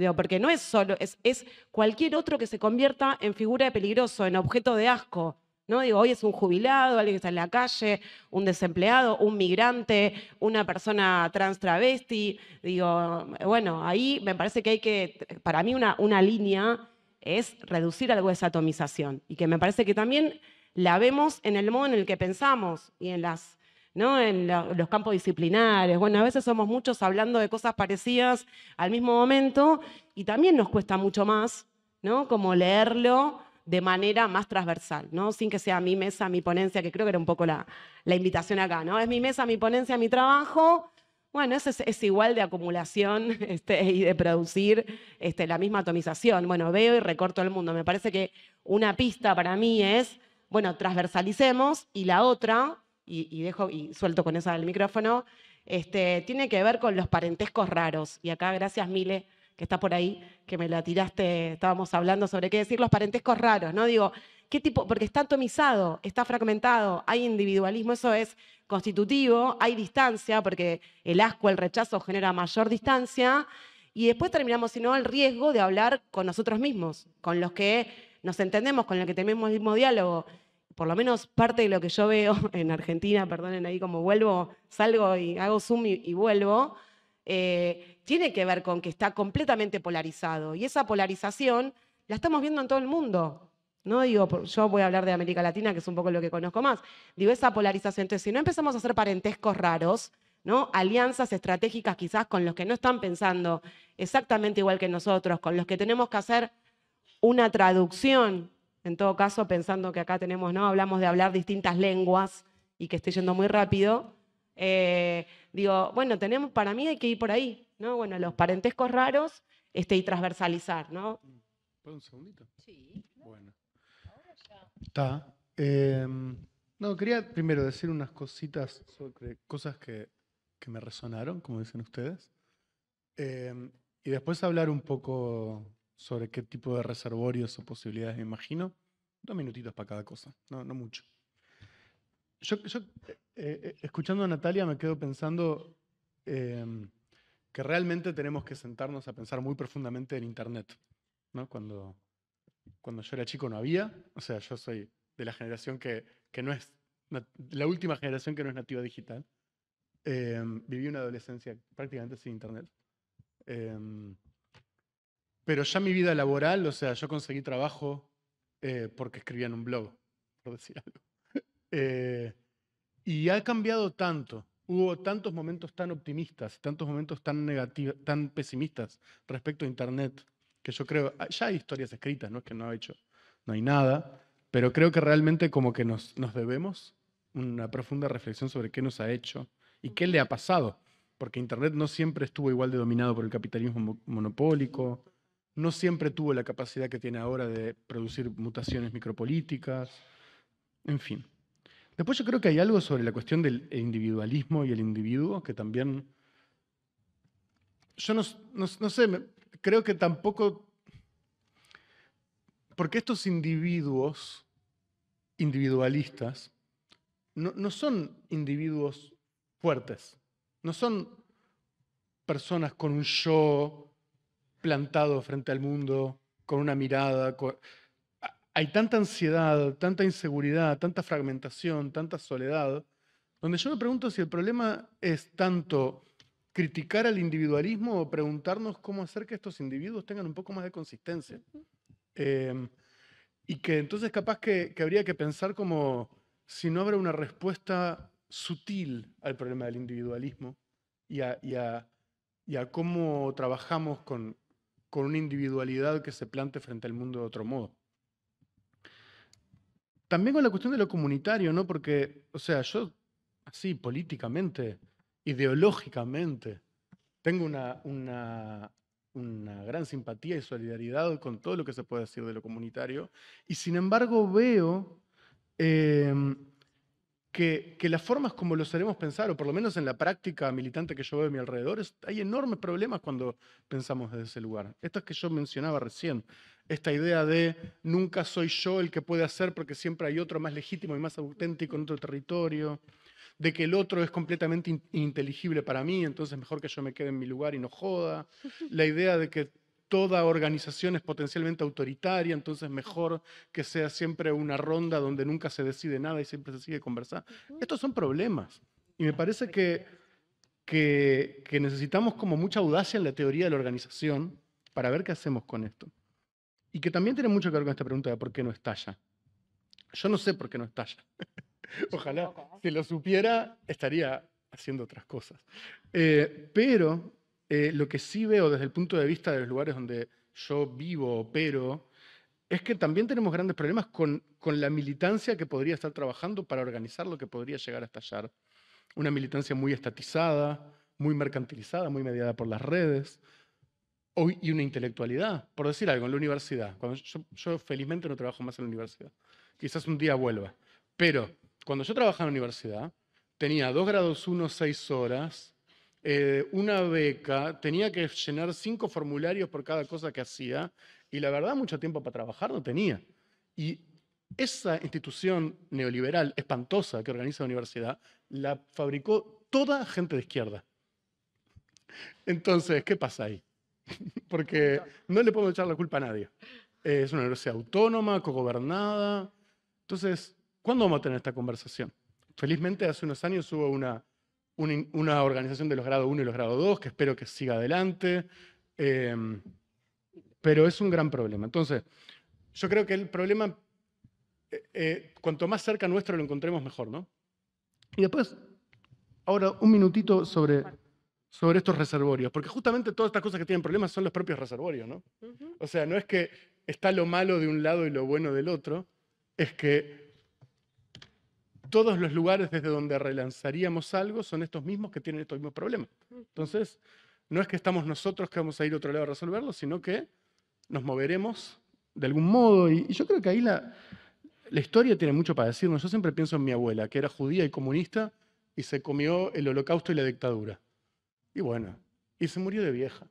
Digo, porque no es solo, es, cualquier otro que se convierta en figura de peligroso, en objeto de asco, ¿no? Digo, hoy es un jubilado, alguien que está en la calle, un desempleado, un migrante, una persona trans travesti. Digo, bueno, ahí me parece que hay que, para mí una, una línea es reducir algo esa atomización y que me parece que también la vemos en el modo en el que pensamos y en las ¿no? en los campos disciplinares. Bueno, a veces somos muchos hablando de cosas parecidas al mismo momento y también nos cuesta mucho más, ¿no? Como leerlo de manera más transversal, ¿no? Sin que sea mi mesa, mi ponencia, que creo que era un poco la, la invitación acá, ¿no? Es mi mesa, mi ponencia, mi trabajo. Bueno, es, igual de acumulación este, y de producir este, la misma atomización. Bueno, veo y recorto el mundo. Me parece que una pista para mí es, bueno, transversalicemos y la otra, y, dejo y suelto con esa del micrófono, este, tiene que ver con los parentescos raros. Y acá, gracias Mile que está por ahí, que me la tiraste, estábamos hablando sobre qué decir los parentescos raros, ¿no? Digo, ¿qué tipo? Porque está atomizado, está fragmentado, hay individualismo, eso es constitutivo, hay distancia, porque el asco, el rechazo genera mayor distancia, y después terminamos, sino el riesgo de hablar con nosotros mismos, con los que nos entendemos, con los que tenemos el mismo diálogo. Por lo menos parte de lo que yo veo en Argentina, perdonen ahí como vuelvo, salgo y hago zoom y vuelvo, eh, tiene que ver con que está completamente polarizado. Y esa polarización la estamos viendo en todo el mundo. No digo, yo voy a hablar de América Latina, que es un poco lo que conozco más. Digo, esa polarización. Entonces, si no empezamos a hacer parentescos raros, ¿no? alianzas estratégicas quizás con los que no están pensando exactamente igual que nosotros, con los que tenemos que hacer una traducción, en todo caso pensando que acá tenemos, ¿no? hablamos de hablar distintas lenguas y que estoy yendo muy rápido, eh, digo, bueno, tenemos, para mí hay que ir por ahí, ¿no? Bueno, los parentescos raros este, y transversalizar, ¿no? ¿Puedo un segundito? Sí. Bueno. Está. Em, no, quería primero decir unas cositas sobre cosas que, que me resonaron, como dicen ustedes. Em, y después hablar un poco sobre qué tipo de reservorios o posibilidades me imagino. Dos minutitos para cada cosa, no, no mucho. Yo, eh, eh, escuchando a Natalia me quedo pensando em, que realmente tenemos que sentarnos a pensar muy profundamente en Internet. ¿no? Cuando, cuando yo era chico no había, o sea, yo soy de la generación que, que no es, la última generación que no es nativa digital. Em, viví una adolescencia prácticamente sin Internet. Pero ya mi vida laboral, o sea, yo conseguí trabajo eh, porque escribía en un blog, por decir algo. Eh, y ha cambiado tanto. Hubo tantos momentos tan optimistas, tantos momentos tan negativos, tan pesimistas respecto a Internet, que yo creo, ah, ya hay historias escritas, no es que no ha hecho, no hay nada, pero creo que realmente como que nos, nos debemos una profunda reflexión sobre qué nos ha hecho y qué le ha pasado, porque Internet no siempre estuvo igual de dominado por el capitalismo monopólico, no siempre tuvo la capacidad que tiene ahora de producir mutaciones micropolíticas, en fin. Después yo creo que hay algo sobre la cuestión del individualismo y el individuo que también... Yo no, sé, creo que tampoco... Porque estos individuos individualistas no, no son individuos fuertes, no son personas con un yo plantado frente al mundo, con una mirada. hay tanta ansiedad, tanta inseguridad, tanta fragmentación, tanta soledad, donde yo me pregunto si el problema es tanto criticar al individualismo o preguntarnos cómo hacer que estos individuos tengan un poco más de consistencia. Em, y que entonces capaz que, habría que pensar como si no habrá una respuesta sutil al problema del individualismo y a, cómo trabajamos con, con una individualidad que se plante frente al mundo de otro modo. También con la cuestión de lo comunitario, ¿no? Porque, o sea, yo, así, políticamente, ideológicamente, tengo una, una, gran simpatía y solidaridad con todo lo que se puede decir de lo comunitario, y sin embargo veo em, que, las formas como lo haremos pensar, o por lo menos en la práctica militante que yo veo a mi alrededor, hay enormes problemas cuando pensamos desde ese lugar. Esto que yo mencionaba recién, esta idea de nunca soy yo el que puede hacer porque siempre hay otro más legítimo y más auténtico en otro territorio, de que el otro es completamente ininteligible para mí, entonces mejor que yo me quede en mi lugar y no joda, la idea de que toda organización es potencialmente autoritaria, entonces mejor que sea siempre una ronda donde nunca se decide nada y siempre se sigue conversando. Estos son problemas y me parece que, que, que necesitamos como mucha audacia en la teoría de la organización para ver qué hacemos con esto. Y que también tiene mucho que ver con esta pregunta de por qué no estalla. Yo no sé por qué no estalla. Ojalá, si lo supiera, estaría haciendo otras cosas. Eh, pero eh, lo que sí veo desde el punto de vista de los lugares donde yo vivo, opero, es que también tenemos grandes problemas con, con la militancia que podría estar trabajando para organizar lo que podría llegar a estallar. Una militancia muy estatizada, muy mercantilizada, muy mediada por las redes, y una intelectualidad, por decir algo, en la universidad. Cuando yo, felizmente no trabajo más en la universidad. Quizás un día vuelva. Pero cuando yo trabajaba en la universidad, tenía dos grados uno, seis horas, eh, una beca, tenía que llenar cinco formularios por cada cosa que hacía, y la verdad mucho tiempo para trabajar no tenía. Y esa institución neoliberal espantosa que organiza la universidad, la fabricó toda gente de izquierda. Entonces, ¿qué pasa ahí? porque no le puedo echar la culpa a nadie. Es una universidad autónoma, cogobernada. Entonces, ¿cuándo vamos a tener esta conversación? Felizmente hace unos años hubo una, una, organización de los grados 1 y los grados 2 que espero que siga adelante, em, pero es un gran problema. Entonces, yo creo que el problema, eh, eh, cuanto más cerca nuestro lo encontremos, mejor, ¿no? Y después, ahora un minutito sobre sobre estos reservorios, porque justamente todas estas cosas que tienen problemas son los propios reservorios, ¿no? O sea, no es que está lo malo de un lado y lo bueno del otro, es que todos los lugares desde donde relanzaríamos algo son estos mismos que tienen estos mismos problemas. Entonces, no es que estamos nosotros que vamos a ir a otro lado a resolverlo, sino que nos moveremos de algún modo. Y, y yo creo que ahí la, la historia tiene mucho para decirnos. Yo siempre pienso en mi abuela, que era judía y comunista, y se comió el holocausto y la dictadura. Y bueno, y se murió de vieja.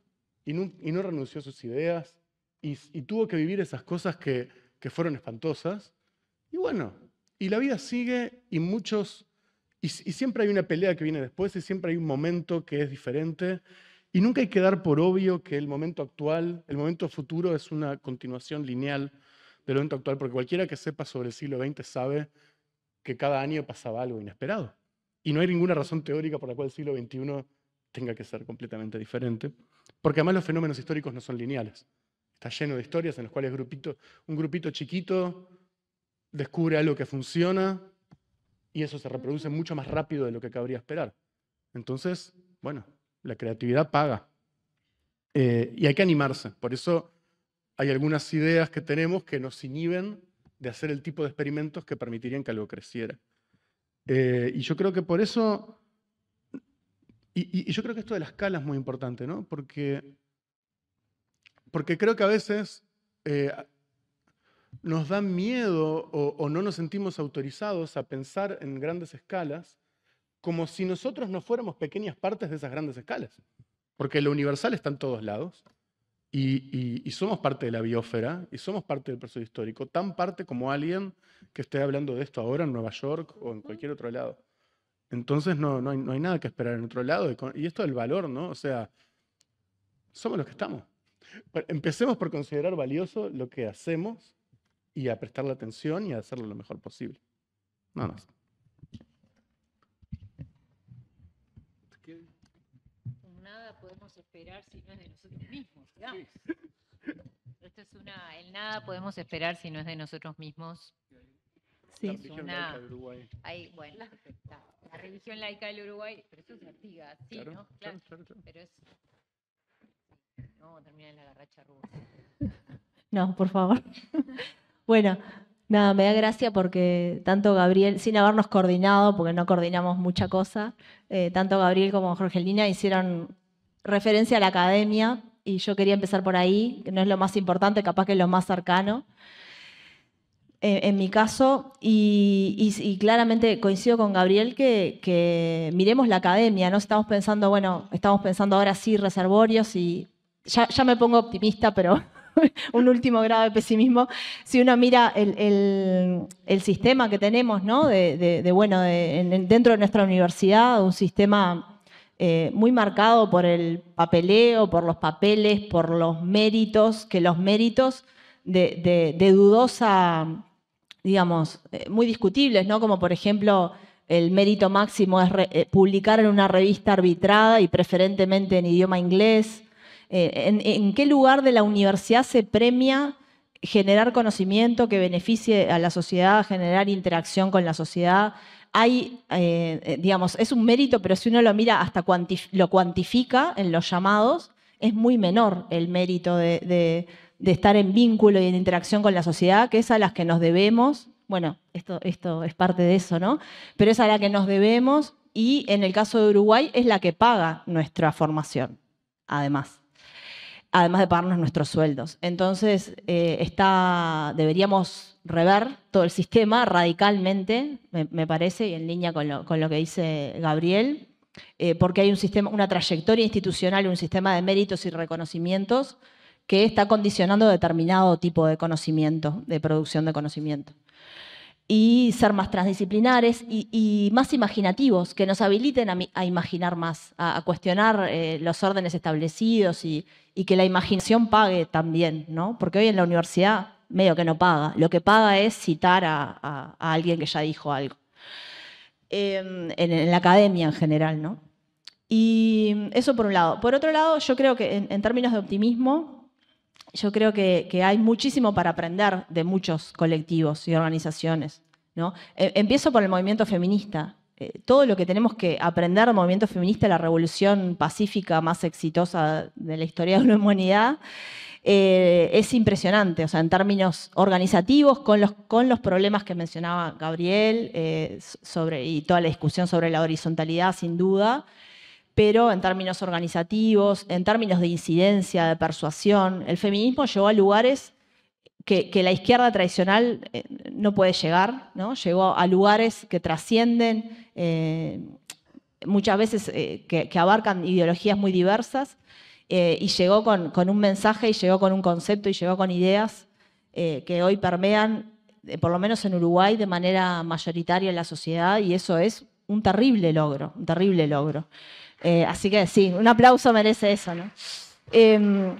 Y no, renunció a sus ideas. Y, tuvo que vivir esas cosas que, fueron espantosas. Y bueno, y la vida sigue y muchos... Y, siempre hay una pelea que viene después y siempre hay un momento que es diferente. Y nunca hay que dar por obvio que el momento actual, el momento futuro es una continuación lineal del momento actual, porque cualquiera que sepa sobre el siglo XX sabe que cada año pasaba algo inesperado. Y no hay ninguna razón teórica por la cual el siglo XXI tenga que ser completamente diferente, porque además los fenómenos históricos no son lineales. Está lleno de historias en las cuales un grupito chiquito descubre algo que funciona y eso se reproduce mucho más rápido de lo que cabría esperar. Entonces, bueno, la creatividad paga. Eh, y hay que animarse. Por eso hay algunas ideas que tenemos que nos inhiben de hacer el tipo de experimentos que permitirían que algo creciera. Eh, y yo creo que por eso y, yo creo que esto de la escala es muy importante, ¿no? Porque, porque creo que a veces eh, nos da miedo o, no nos sentimos autorizados a pensar en grandes escalas como si nosotros no fuéramos pequeñas partes de esas grandes escalas. Porque lo universal está en todos lados y, y somos parte de la biosfera y somos parte del proceso histórico, tan parte como alguien que esté hablando de esto ahora en Nueva York o en cualquier otro lado. Entonces no, no, hay, nada que esperar en otro lado. Y esto del valor, ¿no? O sea, somos los que estamos. Empecemos por considerar valioso lo que hacemos y a prestarle atención y a hacerlo lo mejor posible. No más. Nada podemos esperar si no es de nosotros mismos. Esto es una, el nada podemos esperar si no es de nosotros mismos. Sí. La religión laica del Uruguay. bueno, la, religión laica del Uruguay, pero eso es Artigas, sí, claro, ¿no? Claro, claro, Pero es. No, termina en la garracha rusa. No, por favor. bueno, nada, me da gracia porque tanto Gabriel, sin habernos coordinado, porque no coordinamos mucha cosa, eh, tanto Gabriel como Jorgelina hicieron referencia a la academia y yo quería empezar por ahí, que no es lo más importante, capaz que es lo más cercano. Eh, en mi caso, y, claramente coincido con Gabriel que, miremos la academia, ¿no? Estamos pensando, bueno, estamos pensando ahora sí reservorios y ya, me pongo optimista, pero un último grado de pesimismo. Si uno mira el, sistema que tenemos, ¿no? De, bueno, dentro de nuestra universidad, un sistema eh, muy marcado por el papeleo, por los papeles, por los méritos, que los méritos de, dudosa digamos, eh, muy discutibles, ¿no? Como por ejemplo el mérito máximo es eh, publicar en una revista arbitrada y preferentemente en idioma inglés. Eh, en, qué lugar de la universidad se premia generar conocimiento que beneficie a la sociedad, generar interacción con la sociedad? Hay, digamos, es un mérito, pero si uno lo mira hasta lo cuantifica en los llamados, es muy menor el mérito de de estar en vínculo y en interacción con la sociedad, que es a las que nos debemos, bueno, esto, esto es parte de eso, ¿no? Pero es a la que nos debemos y en el caso de Uruguay es la que paga nuestra formación, además, además de pagarnos nuestros sueldos. Entonces, eh, está, deberíamos rever todo el sistema radicalmente, me, parece, y en línea con lo, que dice Gabriel, eh, porque hay un sistema, una trayectoria institucional, un sistema de méritos y reconocimientos que está condicionando determinado tipo de conocimiento, de producción de conocimiento. Y ser más transdisciplinares y, más imaginativos, que nos habiliten a, imaginar más, a, cuestionar eh, los órdenes establecidos y, que la imaginación pague también, ¿no? Porque hoy en la universidad medio que no paga. Lo que paga es citar a, alguien que ya dijo algo. Em, en, la academia en general, ¿no? Y eso por un lado. Por otro lado, yo creo que en términos de optimismo, yo creo que, hay muchísimo para aprender de muchos colectivos y organizaciones. ¿no? E, empiezo por el movimiento feminista. Eh, todo lo que tenemos que aprender del movimiento feminista, la revolución pacífica más exitosa de la historia de la humanidad, eh, es impresionante, o sea, en términos organizativos, con los, con los problemas que mencionaba Gabriel eh, sobre, y toda la discusión sobre la horizontalidad, sin duda, pero en términos organizativos, en términos de incidencia, de persuasión, el feminismo llegó a lugares que, la izquierda tradicional eh, no puede llegar, ¿no? llegó a lugares que trascienden, eh, muchas veces eh, que, abarcan ideologías muy diversas, y llegó con, un mensaje, y llegó con un concepto, y llegó con ideas que hoy permean, por lo menos en Uruguay, de manera mayoritaria en la sociedad, y eso es un terrible logro, un terrible logro. Eh, así que sí, un aplauso merece eso, ¿no? Em,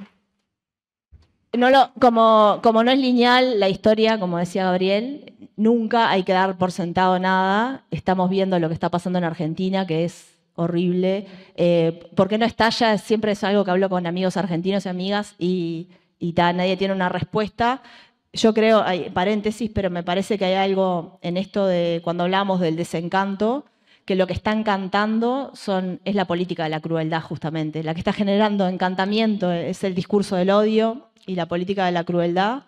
como, no es lineal la historia, como decía Gabriel, nunca hay que dar por sentado nada. Estamos viendo lo que está pasando en Argentina, que es horrible. Eh, ¿Por qué no estalla? Siempre es algo que hablo con amigos argentinos y amigas y, y nadie tiene una respuesta. Yo creo, hay paréntesis, pero me parece que hay algo en esto de cuando hablamos del desencanto, que lo que está encantando son, es la política de la crueldad justamente. La que está generando encantamiento es el discurso del odio y la política de la crueldad.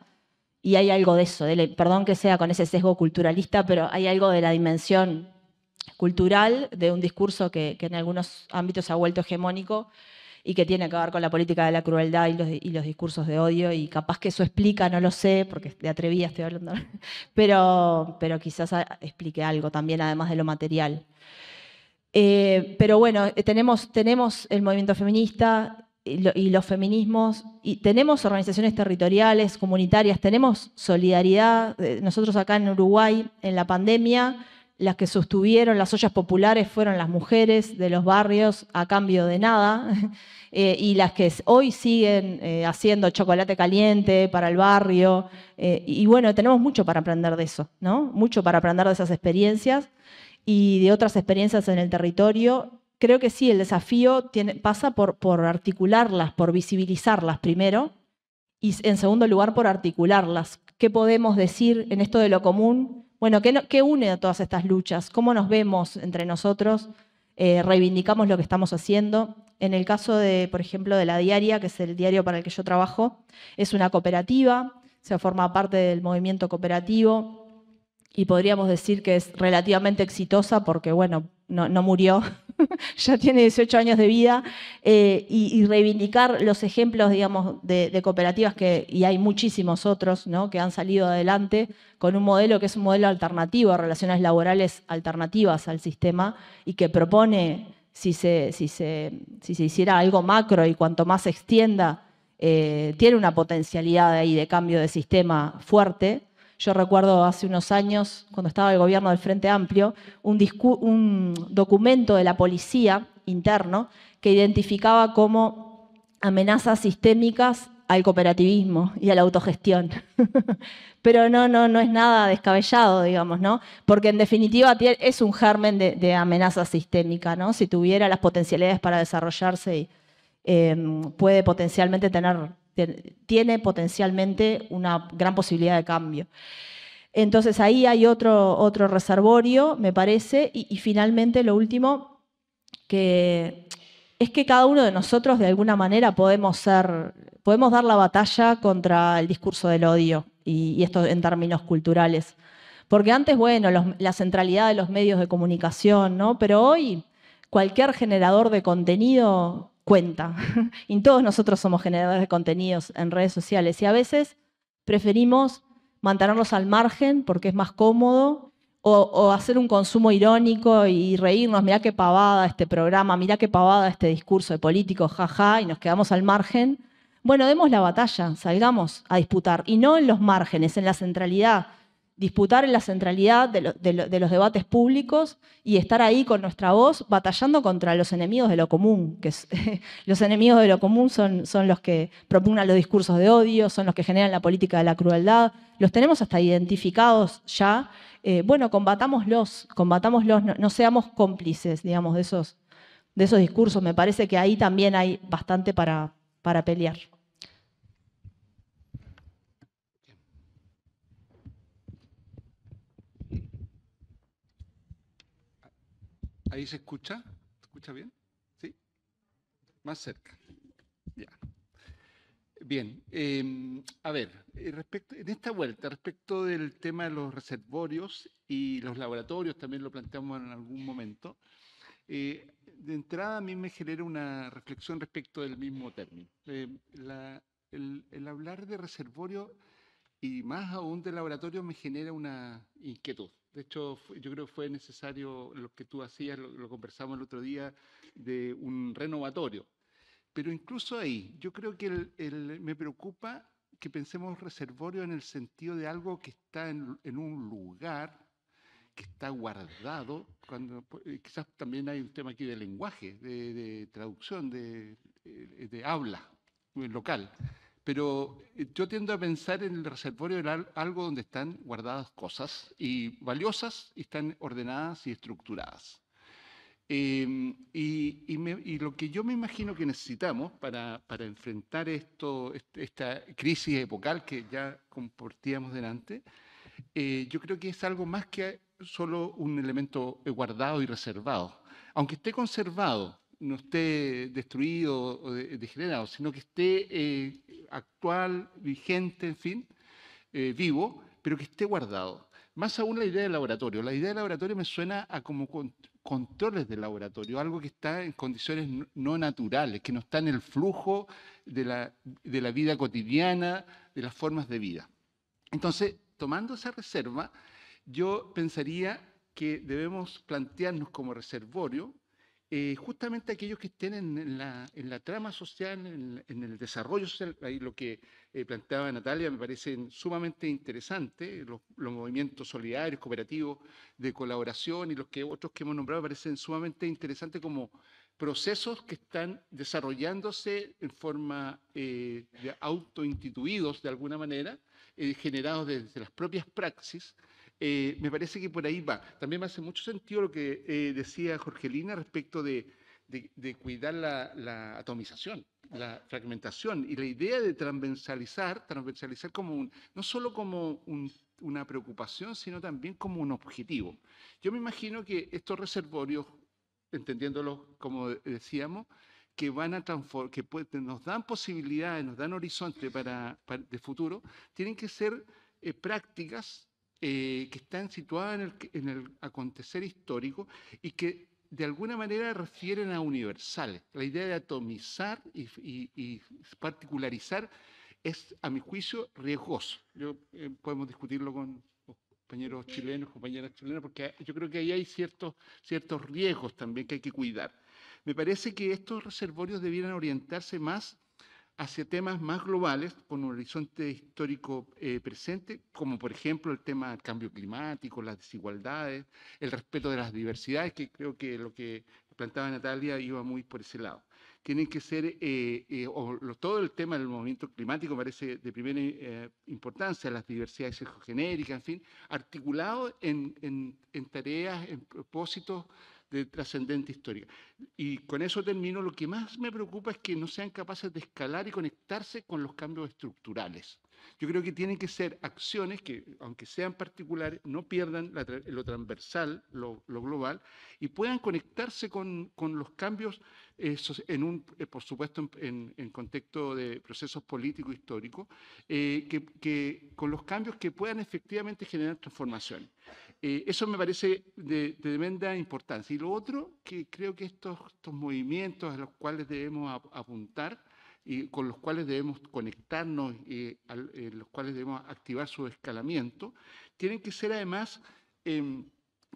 Y hay algo de eso, perdón que sea con ese sesgo culturalista, pero hay algo de la dimensión cultural de un discurso que, en algunos ámbitos se ha vuelto hegemónico y que tiene que ver con la política de la crueldad y los, y los, discursos de odio, y capaz que eso explica, no lo sé, porque de atrevida estoy hablando, pero, pero quizás explique algo también, además de lo material. Eh, pero bueno, eh, tenemos, tenemos el movimiento feminista y, los feminismos, y tenemos organizaciones territoriales, comunitarias, tenemos solidaridad. Eh, nosotros acá en Uruguay, en la pandemia, las que sostuvieron las ollas populares fueron las mujeres de los barrios a cambio de nada, eh, y las que hoy siguen eh, haciendo chocolate caliente para el barrio. Eh, y bueno, tenemos mucho para aprender de eso, ¿no? Mucho para aprender de esas experiencias y de otras experiencias en el territorio. Creo que sí, el desafío pasa por, por articularlas, por visibilizarlas primero, y en segundo lugar por articularlas. ¿Qué podemos decir en esto de lo común? Bueno, ¿qué, une a todas estas luchas? ¿Cómo nos vemos entre nosotros? Eh, reivindicamos lo que estamos haciendo. En el caso de, por ejemplo, de la diaria, que es el diario para el que yo trabajo, es una cooperativa, se forma parte del movimiento cooperativo y podríamos decir que es relativamente exitosa porque, bueno, no, murió, ya tiene 18 años de vida, eh, y, reivindicar los ejemplos, digamos, de, cooperativas que, y hay muchísimos otros, ¿no? que han salido adelante con un modelo que es un modelo alternativo, relaciones laborales alternativas al sistema, y que propone, si se, si se, si se hiciera algo macro y cuanto más se extienda, eh, tiene una potencialidad ahí de cambio de sistema fuerte, yo recuerdo hace unos años, cuando estaba el gobierno del Frente Amplio, un, documento de la policía interno que identificaba como amenazas sistémicas al cooperativismo y a la autogestión. Pero no, no, no es nada descabellado, digamos, ¿no? Porque en definitiva es un germen de, amenaza sistémica, ¿no? Si tuviera las potencialidades para desarrollarse, eh, puede potencialmente tener tiene potencialmente una gran posibilidad de cambio. Entonces ahí hay otro, otro reservorio, me parece, y, finalmente lo último, que es que cada uno de nosotros de alguna manera podemos podemos dar la batalla contra el discurso del odio, y, esto en términos culturales. Porque antes, bueno, la centralidad de los medios de comunicación, ¿no? Pero hoy cualquier generador de contenido cuenta. y todos nosotros somos generadores de contenidos en redes sociales y a veces preferimos mantenernos al margen porque es más cómodo o, hacer un consumo irónico y reírnos, mira qué pavada este programa, mira qué pavada este discurso de políticos, jaja, y nos quedamos al margen. Bueno, demos la batalla, salgamos a disputar, y no en los márgenes, en la centralidad disputar en la centralidad de, los debates públicos y estar ahí con nuestra voz batallando contra los enemigos de lo común, que los enemigos de lo común son, los que propugnan los discursos de odio, son los que generan la política de la crueldad, los tenemos hasta identificados ya. Eh, bueno, combatámoslos, combatámoslos, no, seamos cómplices, digamos, de esos, de esos discursos. Me parece que ahí también hay bastante para, para pelear. ¿Ahí se escucha? ¿Se escucha bien? ¿Sí? Más cerca. Ya. Bien, em, a ver, eh, respecto, en esta vuelta, respecto del tema de los reservorios y los laboratorios, también lo planteamos en algún momento, eh, de entrada a mí me genera una reflexión respecto del mismo término. Eh, el, el, hablar de reservorio y más aún de laboratorio me genera una inquietud. De hecho, yo creo que fue necesario lo que tú hacías, lo, conversamos el otro día, de un renovatorio. Pero incluso ahí, yo creo que me preocupa que pensemos reservorio en el sentido de algo que está en, un lugar, que está guardado, cuando eh, quizás también hay un tema aquí de lenguaje, de, traducción, de, eh, de habla local. Pero eh, yo tiendo a pensar en el reservorio de algo donde están guardadas cosas y valiosas y están ordenadas y estructuradas. Em, y, lo que yo me imagino que necesitamos para, enfrentar esto, esta crisis epocal que ya compartíamos delante, eh, yo creo que es algo más que solo un elemento guardado y reservado. Aunque esté conservado, no esté destruido o degenerado, sino que esté eh, actual, vigente, en fin, eh, vivo, pero que esté guardado. Más aún la idea del laboratorio. La idea del laboratorio me suena a como controles del laboratorio, algo que está en condiciones no naturales, que no está en el flujo de la, de la vida cotidiana, de las formas de vida. Entonces, tomando esa reserva, yo pensaría que debemos plantearnos como reservorio eh, justamente aquellos que estén en, la, trama social, en, el desarrollo social, ahí lo que eh, planteaba Natalia me parece sumamente interesante, los, movimientos solidarios, cooperativos, de colaboración y los que otros que hemos nombrado me parecen sumamente interesantes como procesos que están desarrollándose en forma eh, de autoinstituidos de alguna manera, generados desde las propias praxis, eh, me parece que por ahí va. También me hace mucho sentido lo que eh, decía Jorgelina respecto de, cuidar la, atomización, la fragmentación y la idea de transversalizar, transversalizar como un, no solo como una preocupación, sino también como un objetivo. Yo me imagino que estos reservorios, entendiéndolos como decíamos, que van a que nos dan posibilidades, nos dan horizonte para, de futuro, tienen que ser eh, prácticas eh, que están situadas en el, acontecer histórico y que de alguna manera refieren a universales. La idea de atomizar y, particularizar es, a mi juicio, riesgoso. Yo, eh, podemos discutirlo con compañeros chilenos, compañeras chilenas, porque yo creo que ahí hay ciertos, ciertos riesgos también que hay que cuidar. Me parece que estos reservorios debieran orientarse más hacia temas más globales con un horizonte histórico eh, presente, como por ejemplo el tema del cambio climático, las desigualdades, el respeto de las diversidades, que creo que lo que plantaba Natalia iba muy por ese lado. Tienen que ser, eh, eh, todo el tema del movimiento climático parece de primera importancia, las diversidades genéricas, en fin, articulado en, en tareas, en propósitos de trascendente histórica. Y con eso termino, lo que más me preocupa es que no sean capaces de escalar y conectarse con los cambios estructurales. Yo creo que tienen que ser acciones que, aunque sean particulares, no pierdan lo transversal, lo, global, y puedan conectarse con, los cambios, eh, en un, eh, por supuesto, en, contexto de procesos políticos históricos, eh, que, con los cambios que puedan efectivamente generar transformación. eso me parece de, tremenda importancia. Y lo otro, que creo que estos, estos movimientos a los cuales debemos apuntar, y con los cuales debemos conectarnos y eh, los cuales debemos activar su escalamiento, tienen que ser además em,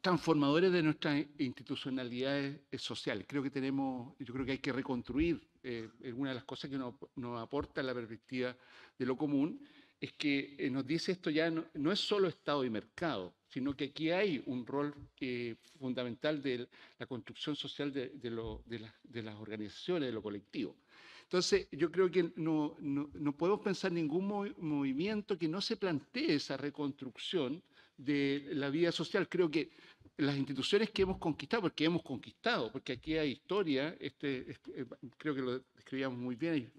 transformadores de nuestras institucionalidades eh, sociales. Creo que tenemos, yo creo que hay que reconstruir eh, una de las cosas que nos, aporta la perspectiva de lo común, es que nos dice esto ya no, es solo Estado y mercado, sino que aquí hay un rol fundamental de la construcción social de, las organizaciones, de lo colectivo. Entonces, yo creo que no, podemos pensar ningún movimiento que no se plantee esa reconstrucción de la vida social. Creo que las instituciones que hemos conquistado, porque hemos conquistado, porque aquí hay historia, este, eh, creo que lo describíamos muy bien, hay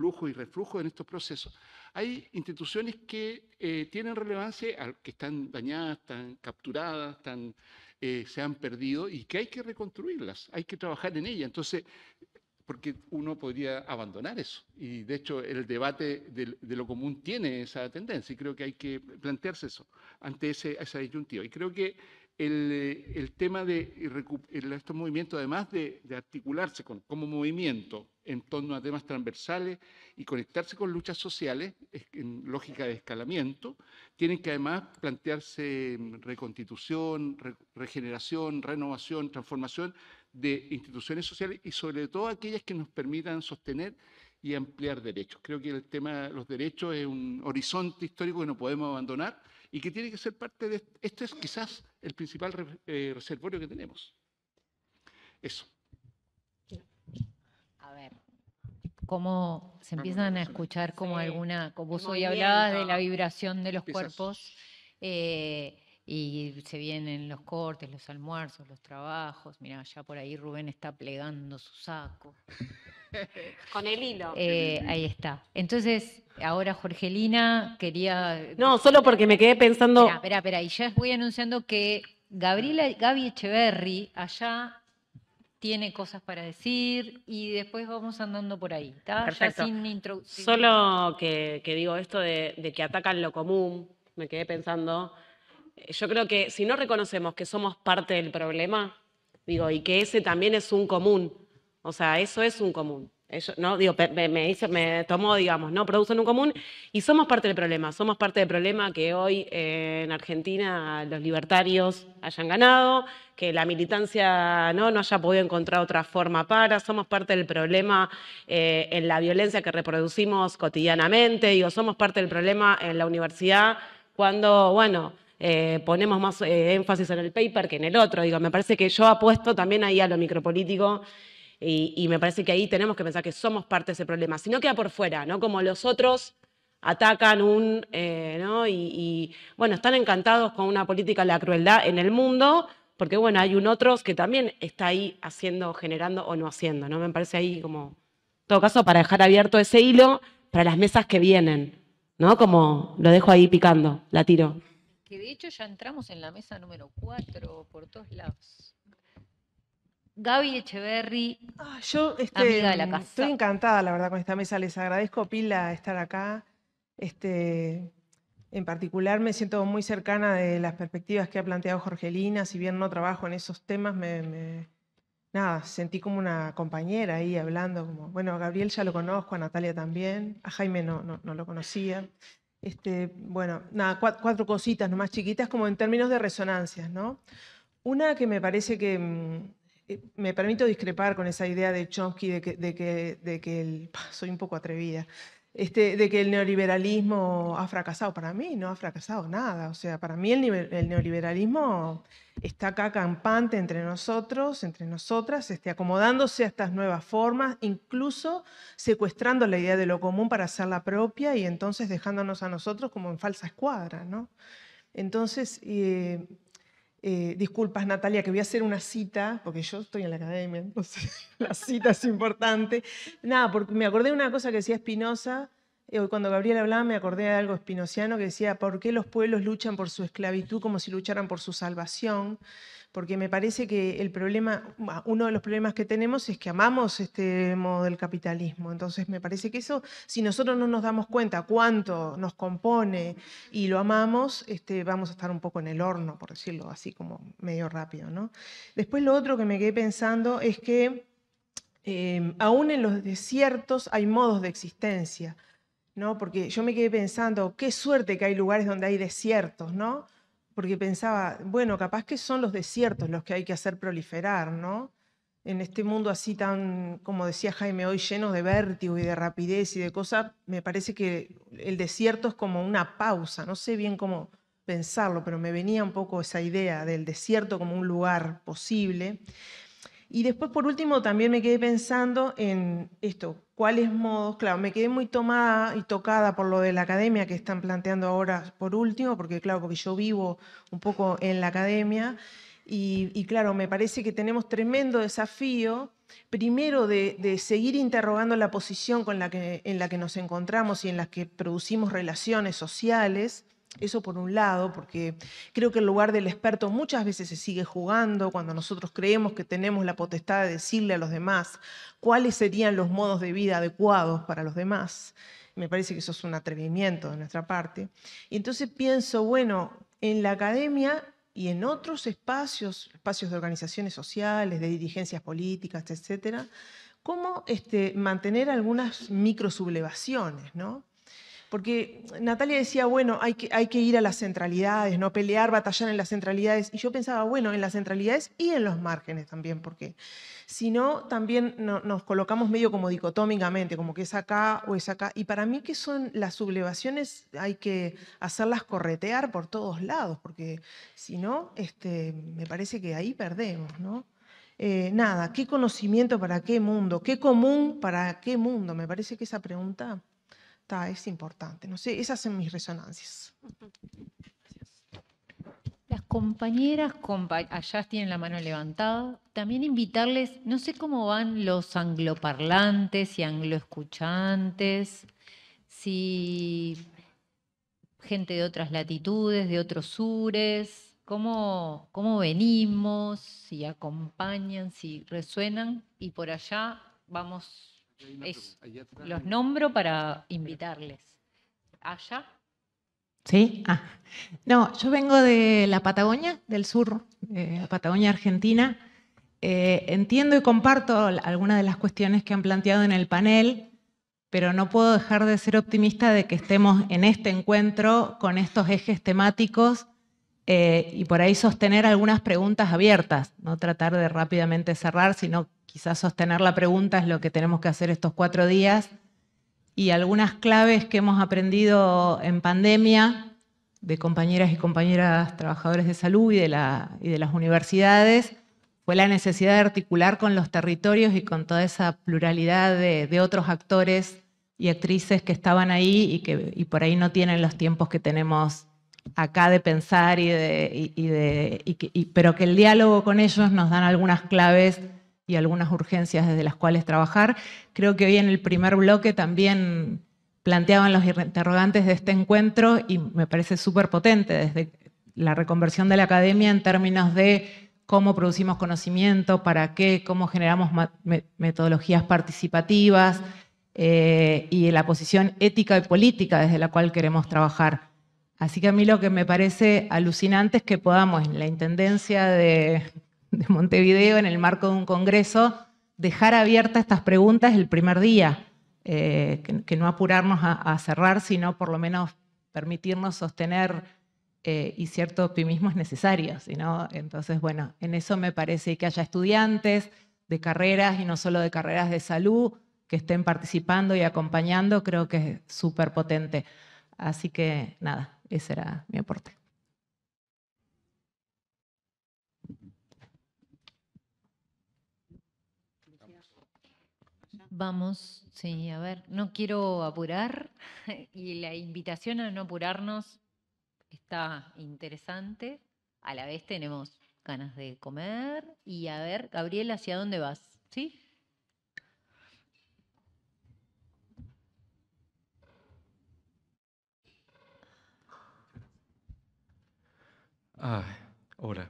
flujo y reflujo en estos procesos. Hay instituciones que eh, tienen relevancia, que están dañadas, están capturadas, están, eh, se han perdido y que hay que reconstruirlas, hay que trabajar en ellas. Entonces, porque uno podría abandonar eso. Y de hecho el debate de, lo común tiene esa tendencia y creo que hay que plantearse eso ante ese, esa disyuntiva. Y creo que el, tema de estos movimientos, además de, articularse como movimiento en torno a temas transversales y conectarse con luchas sociales en lógica de escalamiento, tienen que además plantearse reconstitución, regeneración, renovación, transformación de instituciones sociales y sobre todo aquellas que nos permitan sostener y ampliar derechos. Creo que el tema de los derechos es un horizonte histórico que no podemos abandonar y que tiene que ser parte de... Este es quizás el principal eh, reservorio que tenemos. Eso. A ver, cómo se empiezan a escuchar como alguna, como vos hoy hablabas de la vibración de los cuerpos, eh, y se vienen los cortes, los almuerzos, los trabajos. Mira, ya por ahí Rubén está plegando su saco. Con el hilo. Eh, ahí está. Entonces, ahora Jorgelina quería. No, solo porque me quedé pensando. Espera, espera, espera. Y ya voy anunciando que Gabriela, Gaby Echeverry allá tiene cosas para decir y después vamos andando por ahí. ¿está? Ya sin introducción. Solo que, digo esto de que atacan lo común, me quedé pensando yo creo que si no reconocemos que somos parte del problema, digo, y que ese también es un común, o sea, eso es un común. ¿No? Digo, me, me, tomó, digamos, ¿no? Producen un común y somos parte del problema. Somos parte del problema que hoy eh, en Argentina los libertarios hayan ganado, que la militancia ¿no? no haya podido encontrar otra forma para. Somos parte del problema eh, en la violencia que reproducimos cotidianamente. Digo, somos parte del problema en la universidad cuando, bueno, eh, ponemos más énfasis en el paper que en el otro. Digo, me parece que yo apuesto también ahí a lo micropolítico y, me parece que ahí tenemos que pensar que somos parte de ese problema. Si no queda por fuera, ¿no? Como los otros atacan un, eh, ¿no? Y, bueno, están encantados con una política de la crueldad en el mundo, porque bueno, hay un otros que también está ahí haciendo, generando o no haciendo, ¿no? Me parece ahí como, en todo caso, para dejar abierto ese hilo para las mesas que vienen, ¿no? Como lo dejo ahí picando, la tiro. Que de hecho ya entramos en la mesa número 4 por todos lados. Gaby Echeverry, ah, yo este, estoy encantada, la verdad, con esta mesa. Les agradezco pila estar acá. Este, en particular me siento muy cercana de las perspectivas que ha planteado Jorgelina. Si bien no trabajo en esos temas, me, nada, sentí como una compañera ahí hablando. Como, bueno, a Gabriel ya lo conozco, a Natalia también, a Jaime no, no, lo conocía. Este, bueno, nada, cuatro, cuatro, cositas nomás chiquitas como en términos de resonancias, ¿no? Una que me parece que mm, me permito discrepar con esa idea de Chomsky de que, de que, de que el, soy un poco atrevida, este, de que el neoliberalismo ha fracasado. Para mí no ha fracasado nada. O sea, para mí el, el neoliberalismo está acá campante entre nosotros, entre nosotras, este, acomodándose a estas nuevas formas, incluso secuestrando la idea de lo común para hacerla propia y entonces dejándonos a nosotros como en falsa escuadra. ¿no? Entonces, eh, eh, disculpas, Natalia, que voy a hacer una cita, porque yo estoy en la academia, entonces la cita es importante. Nada, porque me acordé de una cosa que decía Spinoza, eh, cuando Gabriel hablaba me acordé de algo espinociano que decía, ¿por qué los pueblos luchan por su esclavitud como si lucharan por su salvación? Porque me parece que el problema, uno de los problemas que tenemos es que amamos este modo del capitalismo. Entonces me parece que eso, si nosotros no nos damos cuenta cuánto nos compone y lo amamos, este, vamos a estar un poco en el horno, por decirlo así como medio rápido. ¿no? Después lo otro que me quedé pensando es que eh, aún en los desiertos hay modos de existencia. ¿no? Porque yo me quedé pensando, qué suerte que hay lugares donde hay desiertos, ¿no? Porque pensaba, bueno, capaz que son los desiertos los que hay que hacer proliferar, ¿no? En este mundo así tan, como decía Jaime hoy, lleno de vértigo y de rapidez y de cosas, me parece que el desierto es como una pausa, no sé bien cómo pensarlo, pero me venía un poco esa idea del desierto como un lugar posible. Y después, por último, también me quedé pensando en esto, cuáles modos, claro, me quedé muy tomada y tocada por lo de la academia que están planteando ahora por último, porque claro, porque yo vivo un poco en la academia y, claro, me parece que tenemos tremendo desafío, primero de, de, seguir interrogando la posición con la que, en la que nos encontramos y en la que producimos relaciones sociales, eso por un lado, porque creo que el lugar del experto muchas veces se sigue jugando cuando nosotros creemos que tenemos la potestad de decirle a los demás cuáles serían los modos de vida adecuados para los demás. Me parece que eso es un atrevimiento de nuestra parte. Y entonces pienso, bueno, en la academia y en otros espacios, espacios de organizaciones sociales, de dirigencias políticas, etcétera, cómo este, mantener algunas microsublevaciones, ¿no? Porque Natalia decía, bueno, hay que, hay que ir a las centralidades, no pelear, batallar en las centralidades. Y yo pensaba, bueno, en las centralidades y en los márgenes también, porque si no, también nos colocamos medio como dicotómicamente, como que es acá o es acá. Y para mí que son las sublevaciones, hay que hacerlas corretear por todos lados, porque si no, este, me parece que ahí perdemos, ¿no? Eh, nada, ¿qué conocimiento para qué mundo? ¿Qué común para qué mundo? Me parece que esa pregunta es importante. No sé, esas son mis resonancias. Las compañeras allá tienen la mano levantada. También invitarles, no sé cómo van los angloparlantes y angloescuchantes, si gente de otras latitudes, de otros sures, cómo, cómo venimos, si acompañan, si resuenan. Y por allá vamos los nombro para invitarles. ¿Allá? Sí, ah. No, yo vengo de la Patagonia, del sur, de la Patagonia Argentina, Eh, entiendo y comparto algunas de las cuestiones que han planteado en el panel, pero no puedo dejar de ser optimista de que estemos en este encuentro con estos ejes temáticos eh, y por ahí sostener algunas preguntas abiertas, no tratar de rápidamente cerrar, sino quizás sostener la pregunta es lo que tenemos que hacer estos cuatro días. Y algunas claves que hemos aprendido en pandemia de compañeras y compañeras trabajadores de salud y de, las universidades fue la necesidad de articular con los territorios y con toda esa pluralidad de, otros actores y actrices que estaban ahí y que por ahí no tienen los tiempos que tenemos acá de pensar y de, pero que el diálogo con ellos nos dan algunas claves y algunas urgencias desde las cuales trabajar. Creo que hoy en el primer bloque también planteaban los interrogantes de este encuentro y me parece súper potente desde la reconversión de la academia en términos de cómo producimos conocimiento, para qué, cómo generamos metodologías participativas eh, y la posición ética y política desde la cual queremos trabajar. Así que a mí lo que me parece alucinante es que podamos en la Intendencia de, de Montevideo, en el marco de un congreso, dejar abiertas estas preguntas el primer día, eh, que, no apurarnos a, cerrar, sino por lo menos permitirnos sostener eh, y cierto optimismo es necesario. Sino, entonces, bueno, en eso me parece que haya estudiantes de carreras y no solo de carreras de salud que estén participando y acompañando, creo que es súper potente. Así que nada, ese era mi aporte. Vamos, sí, a ver, no quiero apurar y la invitación a no apurarnos está interesante. A la vez tenemos ganas de comer y a ver, Gabriel, ¿hacia dónde vas? ¿Sí? Ah, hola.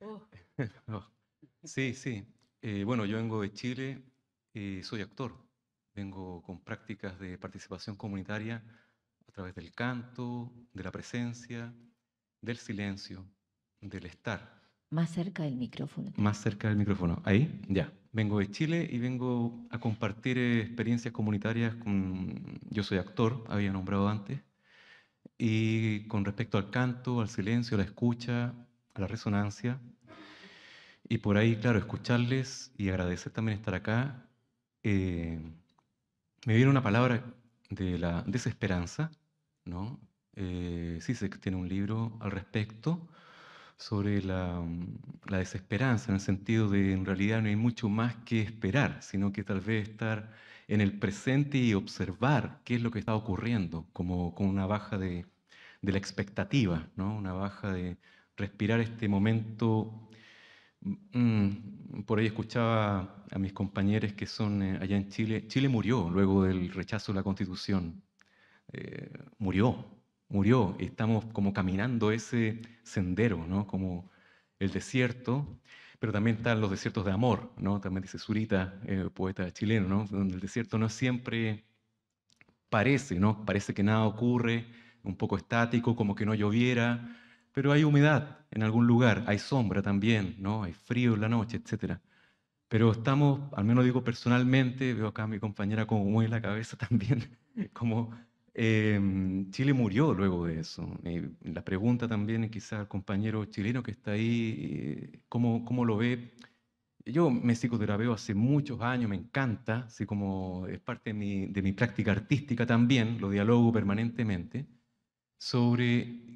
Oh. Sí, sí. Eh, bueno, yo vengo de Chile eh, soy actor. Vengo con prácticas de participación comunitaria a través del canto, de la presencia, del silencio, del estar. Más cerca del micrófono. Más cerca del micrófono. Ahí, ya. Vengo de Chile y vengo a compartir experiencias comunitarias con... Yo soy actor, había nombrado antes. Y con respecto al canto, al silencio, a la escucha, a la resonancia. Y por ahí, claro, escucharles y agradecer también estar acá eh, me viene una palabra de la desesperanza, ¿no? Eh, sí que tiene un libro al respecto sobre la, la, desesperanza, en el sentido de en realidad no hay mucho más que esperar, sino que tal vez estar en el presente y observar qué es lo que está ocurriendo, como con una baja de, de la expectativa, ¿no? una baja de respirar este momento Mm, por ahí escuchaba a mis compañeros que son eh, allá en Chile. Chile murió luego del rechazo de la constitución. Eh, murió, murió. Estamos como caminando ese sendero, ¿no? Como el desierto, pero también están los desiertos de amor, ¿no? También dice Zurita, eh, poeta chileno, ¿no? Donde el desierto no siempre parece, ¿no? Parece que nada ocurre, un poco estático, como que no lloviera, pero hay humedad en algún lugar, hay sombra también, ¿no? Hay frío en la noche, etc. Pero estamos, al menos digo personalmente, veo acá a mi compañera como mueve la cabeza también, como em, Chile murió luego de eso. la pregunta también, quizás al compañero chileno que está ahí, eh, ¿cómo, ¿cómo, lo ve? Yo me psicoterapeo hace muchos años, me encanta, así como es parte de mi, de mi práctica artística también, lo dialogo permanentemente, sobre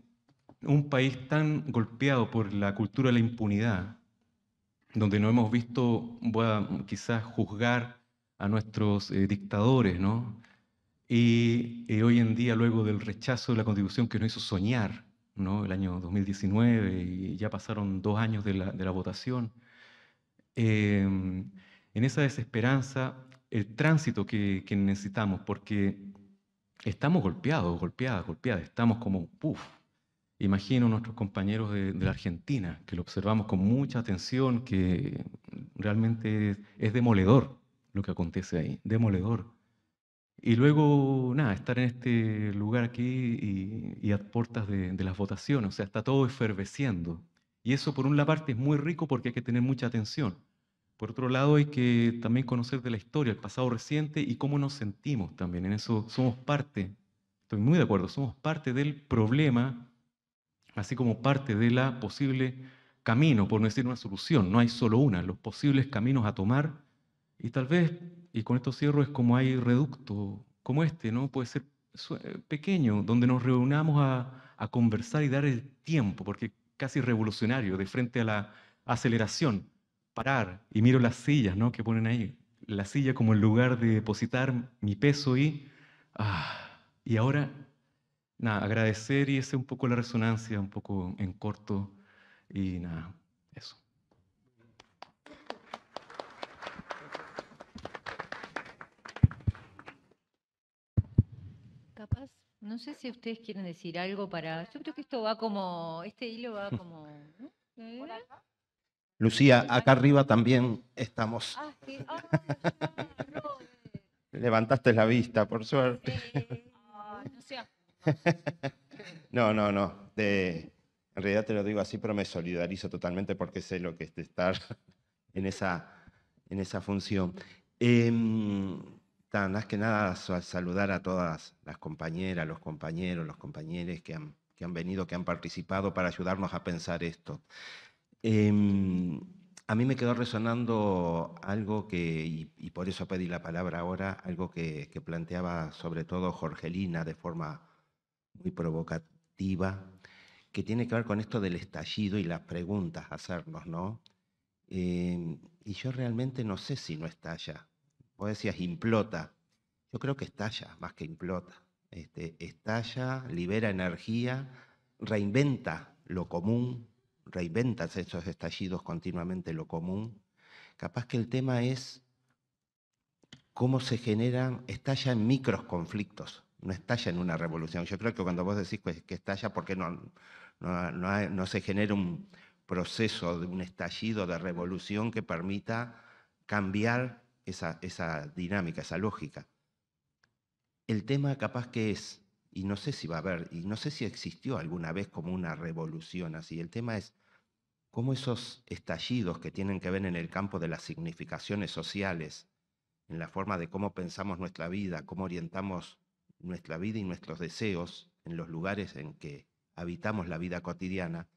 un país tan golpeado por la cultura de la impunidad, donde no hemos visto, voy quizás juzgar a nuestros eh, dictadores, ¿no? Y hoy en día, luego del rechazo de la constitución que nos hizo soñar, ¿no? El año 2019 y ya pasaron dos años de la, votación, em, en esa desesperanza, el tránsito que, que necesitamos, porque estamos golpeados, golpeadas, golpeadas, estamos como, puff, Imagino nuestros compañeros de, la Argentina, que lo observamos con mucha atención, que realmente es, demoledor lo que acontece ahí, demoledor. Y luego, nada, estar en este lugar aquí y, a puertas de, las votaciones, o sea, está todo efervesciendo. Y eso por una parte es muy rico porque hay que tener mucha atención. Por otro lado, hay que también conocer de la historia, el pasado reciente y cómo nos sentimos también. En eso somos parte, estoy muy de acuerdo, somos parte del problema, así como parte de la posible camino, por no decir una solución. No hay solo una, los posibles caminos a tomar. Y tal vez, y con esto cierro, es como hay reducto como este, ¿no? Puede ser eh, pequeño, donde nos reunamos a, a conversar y dar el tiempo, porque casi revolucionario, de frente a la aceleración parar y miro las sillas ¿no? que ponen ahí. La silla como el lugar de depositar mi peso y... Ah, y ahora, nada, agradecer y ese un poco la resonancia, un poco en corto y nada, eso. Capaz, no sé si ustedes quieren decir algo para... Yo creo que esto va como, este hilo va como... ¿Eh? Lucía, acá arriba también estamos. Ah, ah, Levantaste la vista, por suerte. no, no, no. en realidad te lo digo así, pero me solidarizo totalmente porque sé lo que es estar en esa, en esa función. Eh, más que nada saludar a todas las compañeras, los compañeros, los compañeros que han, que han venido, que han participado para ayudarnos a pensar esto. Em, a mí me quedó resonando algo que, y, por eso pedí la palabra ahora, algo que, planteaba sobre todo Jorgelina de forma muy provocativa, que tiene que ver con esto del estallido y las preguntas hacernos, ¿no? Em, y yo realmente no sé si no estalla. Vos decías implota. Yo creo que estalla más que implota. Este, estalla, libera energía, reinventa lo común, reinventas esos estallidos continuamente lo común. Capaz que el tema es cómo se generan, estalla en micros conflictos, no estalla en una revolución. Yo creo que cuando vos decís que estalla, ¿por qué no, no, se genera un proceso de un estallido de revolución que permita cambiar esa, esa dinámica, esa lógica? El tema capaz que es y no sé si va a haber, y no sé si existió alguna vez como una revolución así. El tema es cómo esos estallidos que tienen que ver en el campo de las significaciones sociales, en la forma de cómo pensamos nuestra vida, cómo orientamos nuestra vida y nuestros deseos en los lugares en que habitamos la vida cotidiana,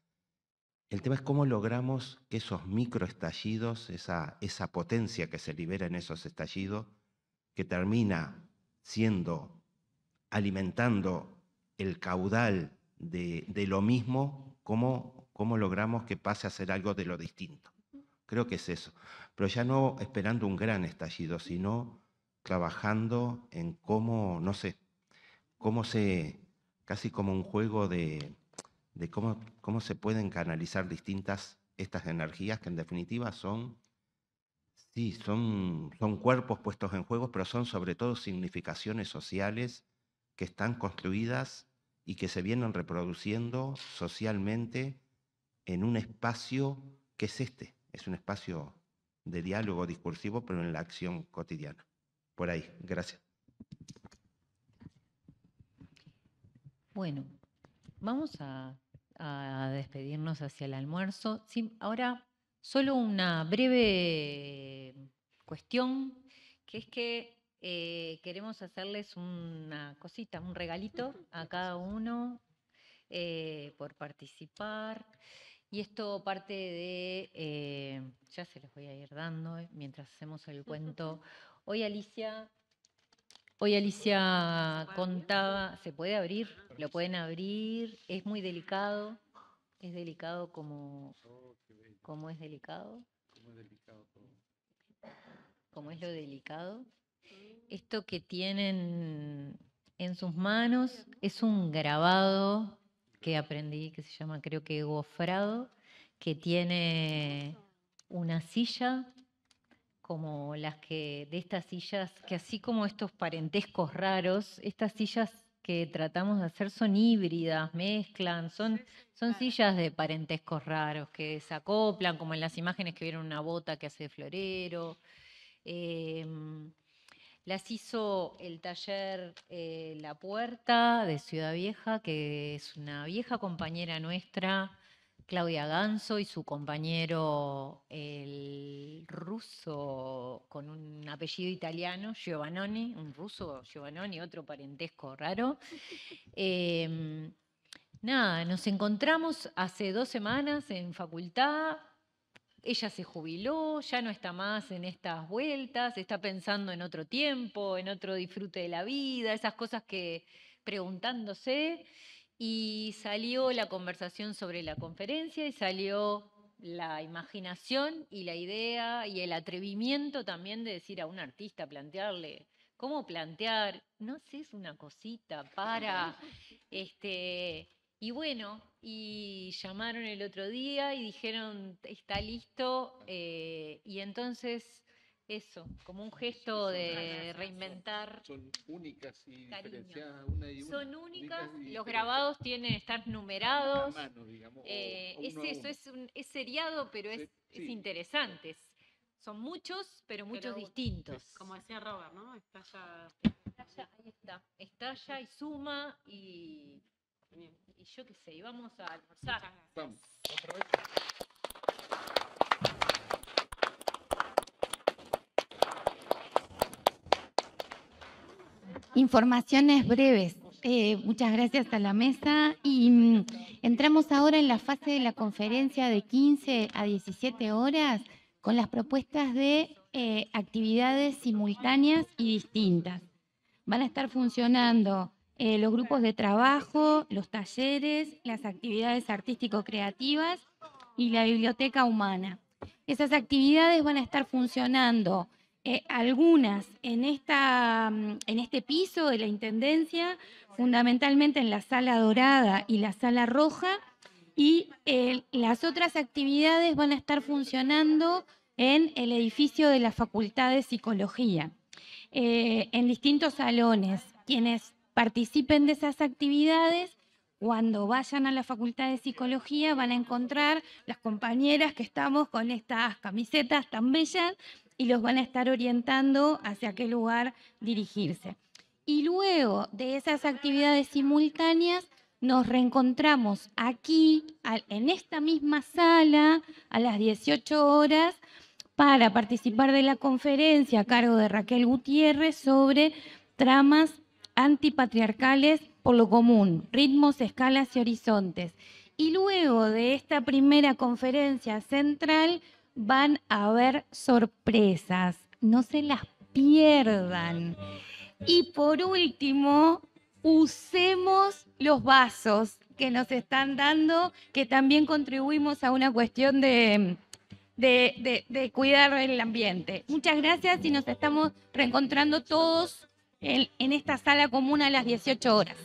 el tema es cómo logramos que esos microestallidos, esa, esa potencia que se libera en esos estallidos, que termina siendo alimentando el caudal de, lo mismo, ¿cómo, ¿cómo logramos que pase a ser algo de lo distinto? Creo que es eso. Pero ya no esperando un gran estallido, sino trabajando en cómo, no sé, cómo se, casi como un juego de, de cómo, cómo se pueden canalizar distintas estas energías que en definitiva son, sí, son, son cuerpos puestos en juego, pero son sobre todo significaciones sociales que están construidas y que se vienen reproduciendo socialmente en un espacio que es este, es un espacio de diálogo discursivo, pero en la acción cotidiana. Por ahí, gracias. Bueno, vamos a, despedirnos hacia el almuerzo. ahora, solo una breve cuestión, que es que eh, queremos hacerles una cosita, un regalito a cada uno eh, por participar. Y esto parte de, eh, ya se los voy a ir dando mientras hacemos el cuento. Hoy Alicia, hoy Alicia contaba, ¿se puede abrir? Lo pueden abrir, es muy delicado, es delicado como, como es delicado. Como es lo delicado. Esto que tienen en sus manos es un grabado que aprendí que se llama creo que gofrado, que tiene una silla como las que de estas sillas, que así como estos parentescos raros, estas sillas que tratamos de hacer son híbridas, mezclan, son, son sillas de parentescos raros que se acoplan, como en las imágenes que vieron una bota que hace de florero. Em, las hizo el taller eh, La Puerta de Ciudad Vieja, que es una vieja compañera nuestra Claudia Ganso y su compañero, el ruso con un apellido italiano, Giovannoni, un ruso Giovannoni, otro parentesco raro. Em, nada, nos encontramos hace dos semanas en facultad. Ella se jubiló, ya no está más en estas vueltas, está pensando en otro tiempo, en otro disfrute de la vida, esas cosas que preguntándose y salió la conversación sobre la conferencia y salió la imaginación y la idea y el atrevimiento también de decir a un artista, plantearle cómo plantear, no sé, es una cosita para, este, y bueno, y llamaron el otro día y dijeron, está listo, eh, y entonces eso, como un gesto de reinventar. Son únicas y diferenciadas una y una. Son únicas, los grabados tienen, estar numerados. Eh, es eso, es, es, seriado, pero es, es interesante. son muchos, pero muchos distintos. Como decía Robert, ¿no? Estalla. Estalla, ahí está. Estalla y suma y. Y yo qué sé, y vamos a almorzar. Vamos. Informaciones breves. Eh, muchas gracias a la mesa y mm, entramos ahora en la fase de la conferencia de 15 a 17 horas con las propuestas de eh, actividades simultáneas y distintas. Van a estar funcionando eh, los grupos de trabajo, los talleres, las actividades artístico-creativas y la biblioteca humana. Esas actividades van a estar funcionando eh, algunas en, esta, mm, este piso de la Intendencia, fundamentalmente en la sala dorada y la sala roja, y eh, las otras actividades van a estar funcionando en el edificio de la Facultad de Psicología, eh, en distintos salones. Quienes participen de esas actividades cuando vayan a la Facultad de Psicología van a encontrar las compañeras que estamos con estas camisetas tan bellas y los van a estar orientando hacia qué lugar dirigirse. Y luego de esas actividades simultáneas, nos reencontramos aquí, en esta misma sala, a las 18 horas, para participar de la conferencia a cargo de Raquel Gutiérrez sobre tramas antipatriarcales por lo común, ritmos, escalas y horizontes. Y luego de esta primera conferencia central, van a haber sorpresas, no se las pierdan. Y por último, usemos los vasos que nos están dando, que también contribuimos a una cuestión de, de, cuidar el ambiente. Muchas gracias y nos estamos reencontrando todos en esta sala común a las 18 horas.